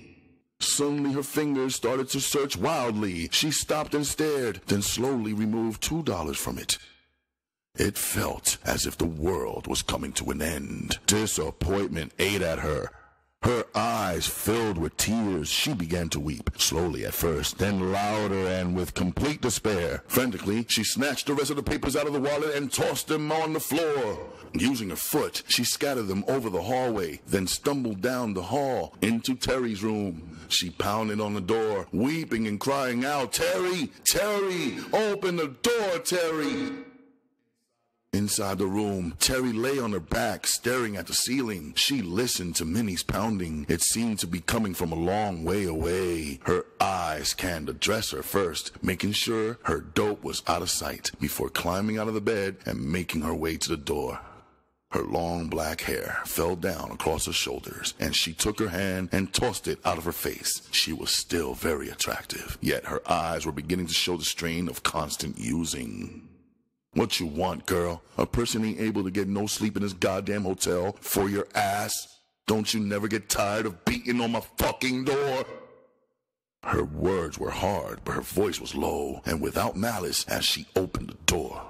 Suddenly her fingers started to search wildly. She stopped and stared, then slowly removed two dollars from it. It felt as if the world was coming to an end. Disappointment ate at her. Her eyes filled with tears, she began to weep, slowly at first, then louder and with complete despair. Frantically, she snatched the rest of the papers out of the wallet and tossed them on the floor. Using her foot, she scattered them over the hallway, then stumbled down the hall into Terry's room. She pounded on the door, weeping and crying out, Terry, Terry, open the door, Terry. Inside the room, Terry lay on her back, staring at the ceiling. She listened to Minnie's pounding. It seemed to be coming from a long way away. Her eyes scanned the dresser first, making sure her dope was out of sight before climbing out of the bed and making her way to the door. Her long black hair fell down across her shoulders, and she took her hand and tossed it out of her face. She was still very attractive, yet her eyes were beginning to show the strain of constant using. What you want, girl? A person ain't able to get no sleep in this goddamn hotel for your ass? Don't you never get tired of beating on my fucking door? Her words were hard, but her voice was low and without malice as she opened the door.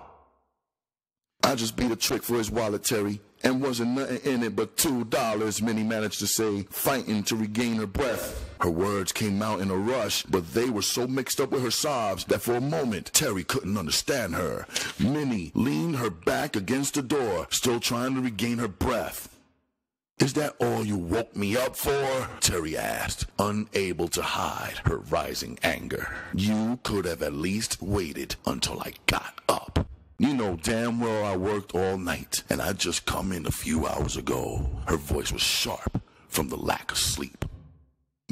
I just beat a trick for his wallet, Terry, and wasn't nothing in it but two dollars, Minnie managed to say, fighting to regain her breath. Her words came out in a rush, but they were so mixed up with her sobs that for a moment Terry couldn't understand her. Minnie leaned her back against the door, still trying to regain her breath. Is that all you woke me up for? Terry asked, unable to hide her rising anger. You could have at least waited until I got up. You know damn well I worked all night, and I just come in a few hours ago. Her voice was sharp from the lack of sleep.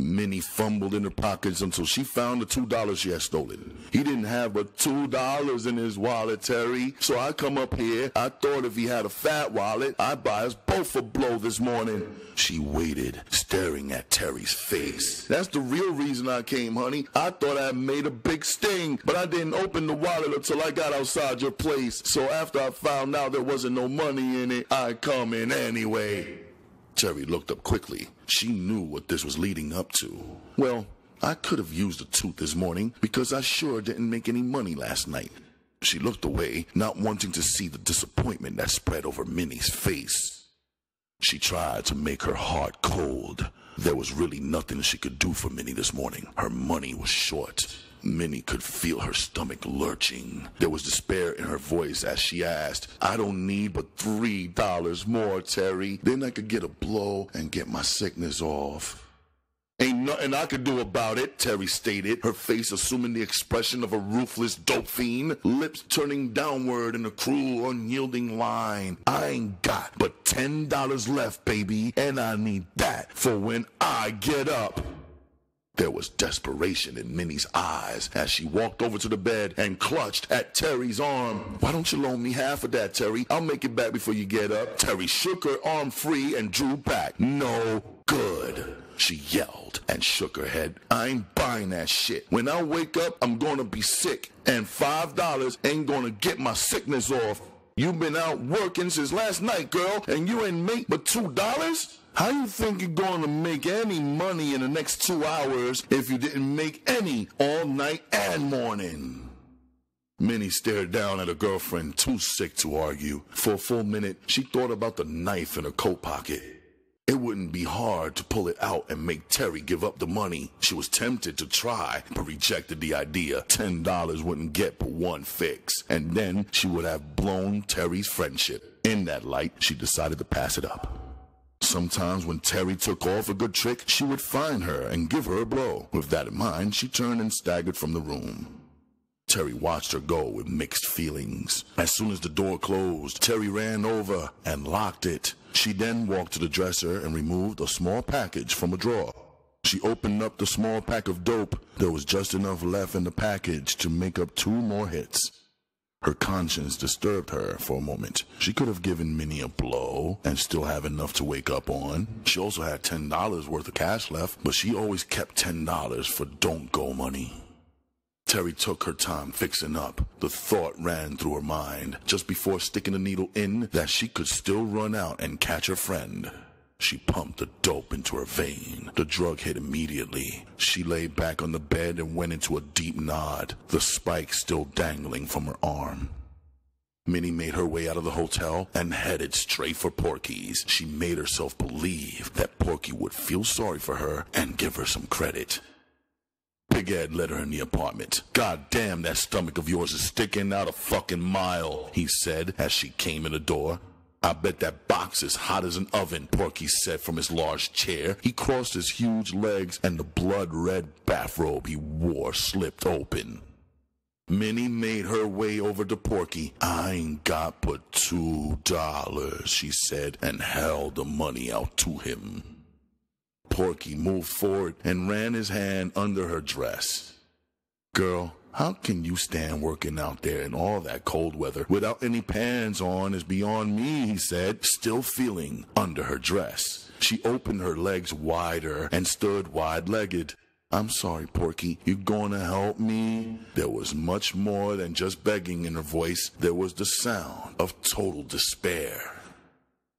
Minnie fumbled in her pockets until she found the two dollars she had stolen. He didn't have but two dollars in his wallet, Terry. So I come up here. I thought if he had a fat wallet, I'd buy us both a blow this morning. She waited, staring at Terry's face. That's the real reason I came, honey. I thought I made a big sting, but I didn't open the wallet until I got outside your place. So after I found out there wasn't no money in it, I come in anyway. Terry looked up quickly. She knew what this was leading up to. Well, I could have used a tooth this morning because I sure didn't make any money last night. She looked away, not wanting to see the disappointment that spread over Minnie's face. She tried to make her heart cold. There was really nothing she could do for Minnie this morning. Her money was short. Minnie could feel her stomach lurching. There was despair in her voice as she asked, I don't need but three dollars more, Terry. Then I could get a blow and get my sickness off. Ain't nothing I could do about it, Terry stated, her face assuming the expression of a ruthless dope fiend, lips turning downward in a cruel, unyielding line. I ain't got but ten dollars left, baby, and I need that for when I get up. There was desperation in Minnie's eyes as she walked over to the bed and clutched at Terry's arm. Why don't you loan me half of that, Terry? I'll make it back before you get up. Terry shook her arm free and drew back. No good. She yelled and shook her head. I ain't buying that shit. When I wake up, I'm gonna be sick, and five dollars ain't gonna get my sickness off. You've been out working since last night, girl, and you ain't make but two dollars? How you think you're going to make any money in the next two hours if you didn't make any all night and morning? Minnie stared down at her girlfriend, too sick to argue. For a full minute, she thought about the knife in her coat pocket. It wouldn't be hard to pull it out and make Terry give up the money. She was tempted to try, but rejected the idea. Ten dollars wouldn't get but one fix, and then she would have blown Terry's friendship. In that light, she decided to pass it up. Sometimes when Terry took off a good trick, she would find her and give her a blow. With that in mind, she turned and staggered from the room. Terry watched her go with mixed feelings. As soon as the door closed, Terry ran over and locked it. She then walked to the dresser and removed a small package from a drawer. She opened up the small pack of dope. There was just enough left in the package to make up two more hits. Her conscience disturbed her for a moment. She could have given Minnie a blow and still have enough to wake up on. She also had $10 worth of cash left, but she always kept $10 for don't go money. Terry took her time fixing up. The thought ran through her mind, just before sticking the needle in, that she could still run out and catch her friend. She pumped the dope into her vein. The drug hit immediately. She lay back on the bed and went into a deep nod, the spike still dangling from her arm. Minnie made her way out of the hotel and headed straight for Porky's. She made herself believe that Porky would feel sorry for her and give her some credit. Big Ed led her in the apartment. God damn, that stomach of yours is sticking out a fucking mile, he said as she came in the door. I bet that box is hot as an oven, Porky said from his large chair. He crossed his huge legs and the blood-red bathrobe he wore slipped open. Minnie made her way over to Porky. I ain't got but two dollars, she said, and held the money out to him. Porky moved forward and ran his hand under her dress. Girl, how can you stand working out there in all that cold weather without any pants on is beyond me, he said, still feeling under her dress. She opened her legs wider and stood wide-legged. I'm sorry, Porky. You gonna help me? There was much more than just begging in her voice. There was the sound of total despair.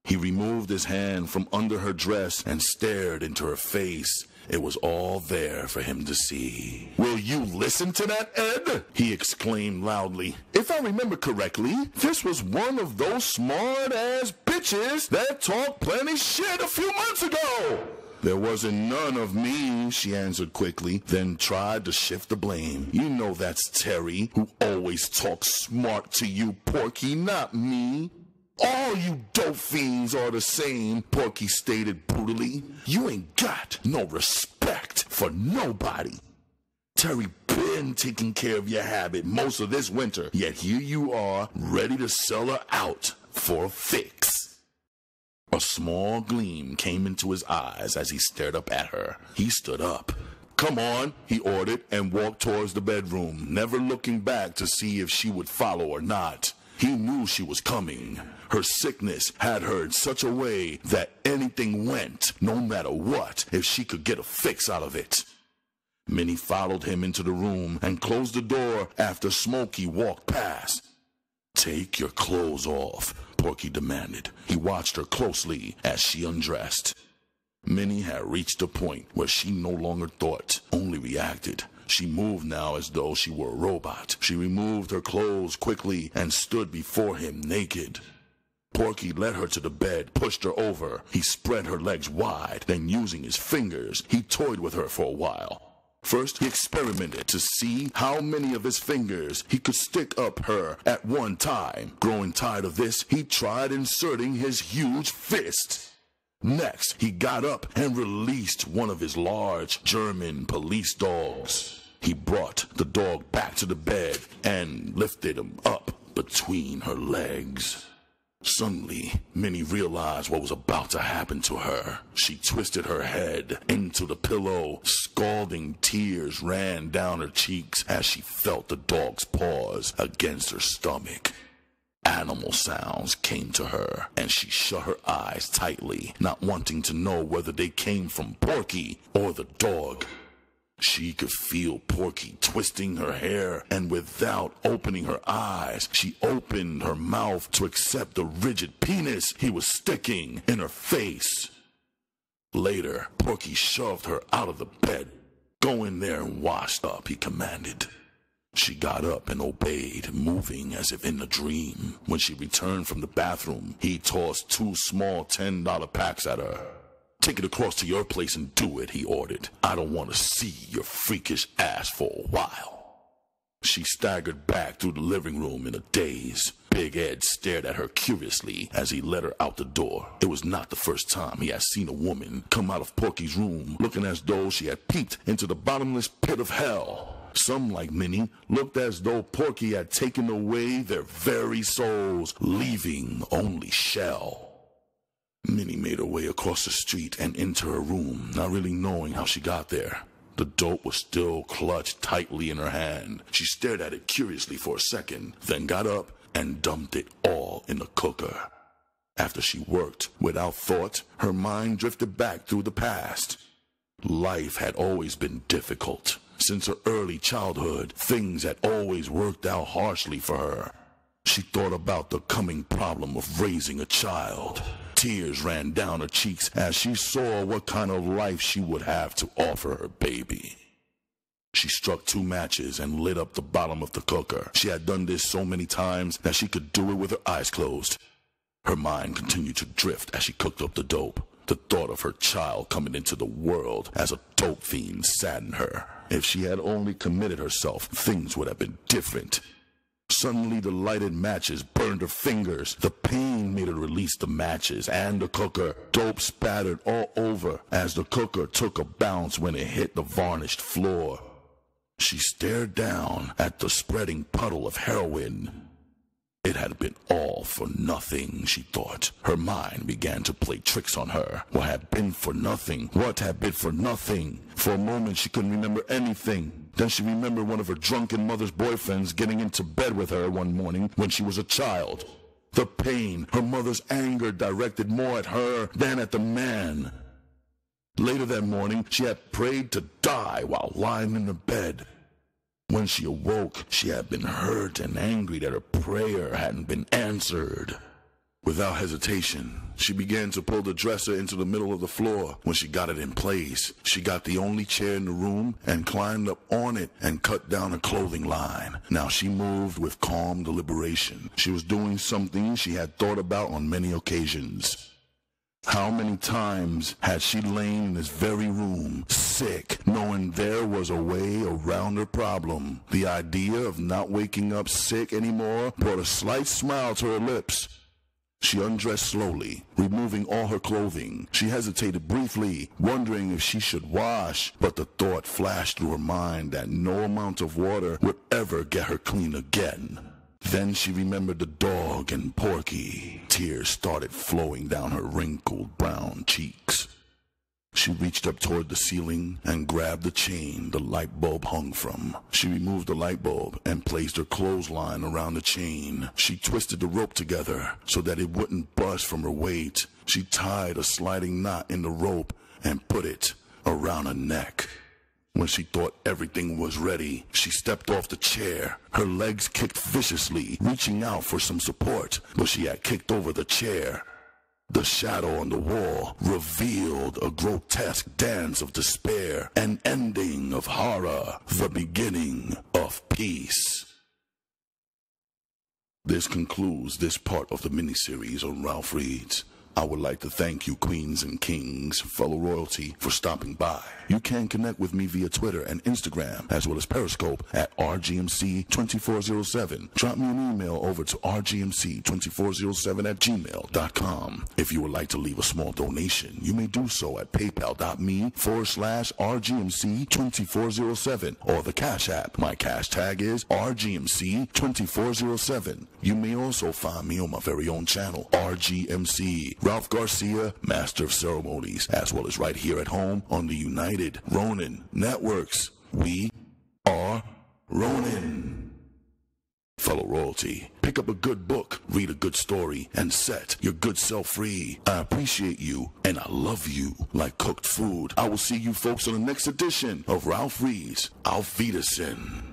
He removed his hand from under her dress and stared into her face. It was all there for him to see. Will you listen to that, Ed? He exclaimed loudly. If I remember correctly, this was one of those smart-ass bitches that talked plenty shit a few months ago. There wasn't none of me, she answered quickly, then tried to shift the blame. You know that's Terry, who always talks smart to you, Porky, not me. All you dope fiends are the same, Porky stated brutally. You ain't got no respect for nobody. Terry been taking care of your habit most of this winter, yet here you are, ready to sell her out for a fix. A small gleam came into his eyes as he stared up at her. He stood up. Come on, he ordered, and walked towards the bedroom, never looking back to see if she would follow or not. He knew she was coming. Her sickness had her in such a way that anything went, no matter what, if she could get a fix out of it. Minnie followed him into the room and closed the door after Smokey walked past. Take your clothes off, Porky demanded. He watched her closely as she undressed. Minnie had reached a point where she no longer thought, only reacted. She moved now as though she were a robot. She removed her clothes quickly and stood before him naked. Porky led her to the bed, pushed her over. He spread her legs wide, then using his fingers, he toyed with her for a while. First, he experimented to see how many of his fingers he could stick up her at one time. Growing tired of this, he tried inserting his huge fist. Next, he got up and released one of his large German police dogs. He brought the dog back to the bed and lifted him up between her legs. Suddenly, Minnie realized what was about to happen to her. She twisted her head into the pillow. Scalding tears ran down her cheeks as she felt the dog's paws against her stomach. Animal sounds came to her, and she shut her eyes tightly, not wanting to know whether they came from Porky or the dog. She could feel Porky twisting her hair, and without opening her eyes, she opened her mouth to accept the rigid penis he was sticking in her face. Later, Porky shoved her out of the bed. Go in there and wash up, he commanded. She got up and obeyed, moving as if in a dream. When she returned from the bathroom, he tossed two small $10 packs at her. Take it across to your place and do it, he ordered. I don't want to see your freakish ass for a while. She staggered back through the living room in a daze. Big Ed stared at her curiously as he led her out the door. It was not the first time he had seen a woman come out of Porky's room looking as though she had peeped into the bottomless pit of hell. Some, like Minnie, looked as though Porky had taken away their very souls, leaving only shell. Minnie made her way across the street and into her room, not really knowing how she got there. The dope was still clutched tightly in her hand. She stared at it curiously for a second, then got up and dumped it all in the cooker. After she worked, without thought, her mind drifted back through the past. Life had always been difficult. Since her early childhood, things had always worked out harshly for her. She thought about the coming problem of raising a child. Tears ran down her cheeks as she saw what kind of life she would have to offer her baby. She struck two matches and lit up the bottom of the cooker. She had done this so many times that she could do it with her eyes closed. Her mind continued to drift as she cooked up the dope. The thought of her child coming into the world as a dope fiend saddened her. If she had only committed herself, things would have been different. Suddenly, the lighted matches burned her fingers. The pain made her release the matches and the cooker. Dope spattered all over as the cooker took a bounce when it hit the varnished floor. She stared down at the spreading puddle of heroin. It had been all for nothing, she thought. Her mind began to play tricks on her. What had been for nothing? What had been for nothing? For a moment, she couldn't remember anything. Then she remembered one of her drunken mother's boyfriends getting into bed with her one morning when she was a child. The pain, her mother's anger directed more at her than at the man. Later that morning, she had prayed to die while lying in her bed. When she awoke, she had been hurt and angry that her prayer hadn't been answered. Without hesitation, she began to pull the dresser into the middle of the floor. When she got it in place, she got the only chair in the room and climbed up on it and cut down a clothing line. Now she moved with calm deliberation. She was doing something she had thought about on many occasions. How many times had she lain in this very room, sick, knowing there was a way around her problem? The idea of not waking up sick anymore brought a slight smile to her lips. She undressed slowly, removing all her clothing. She hesitated briefly, wondering if she should wash, but the thought flashed through her mind that no amount of water would ever get her clean again. Then she remembered the dog and Porky. Tears started flowing down her wrinkled brown cheeks. She reached up toward the ceiling and grabbed the chain the light bulb hung from. She removed the light bulb and placed her clothesline around the chain. She twisted the rope together so that it wouldn't bust from her weight. She tied a sliding knot in the rope and put it around her neck. When she thought everything was ready, she stepped off the chair. Her legs kicked viciously, reaching out for some support, but she had kicked over the chair. The shadow on the wall revealed a grotesque dance of despair, an ending of horror, the beginning of peace. This concludes this part of the miniseries on Ralph Reads. I would like to thank you, queens and kings, fellow royalty, for stopping by. You can connect with me via Twitter and Instagram, as well as Periscope at RGMC2407. Drop me an email over to RGMC2407 at gmail.com. If you would like to leave a small donation, you may do so at paypal.me forward slash RGMC2407 or the Cash App. My cash tag is RGMC2407. You may also find me on my very own channel, RGMC. Ralph Garcia, Master of Ceremonies, as well as right here at home on the United Ronin Networks. We are Ronin. Fellow royalty, pick up a good book, read a good story, and set your good self free. I appreciate you, and I love you like cooked food. I will see you folks on the next edition of Ralph Reads Auf Wiedersehen.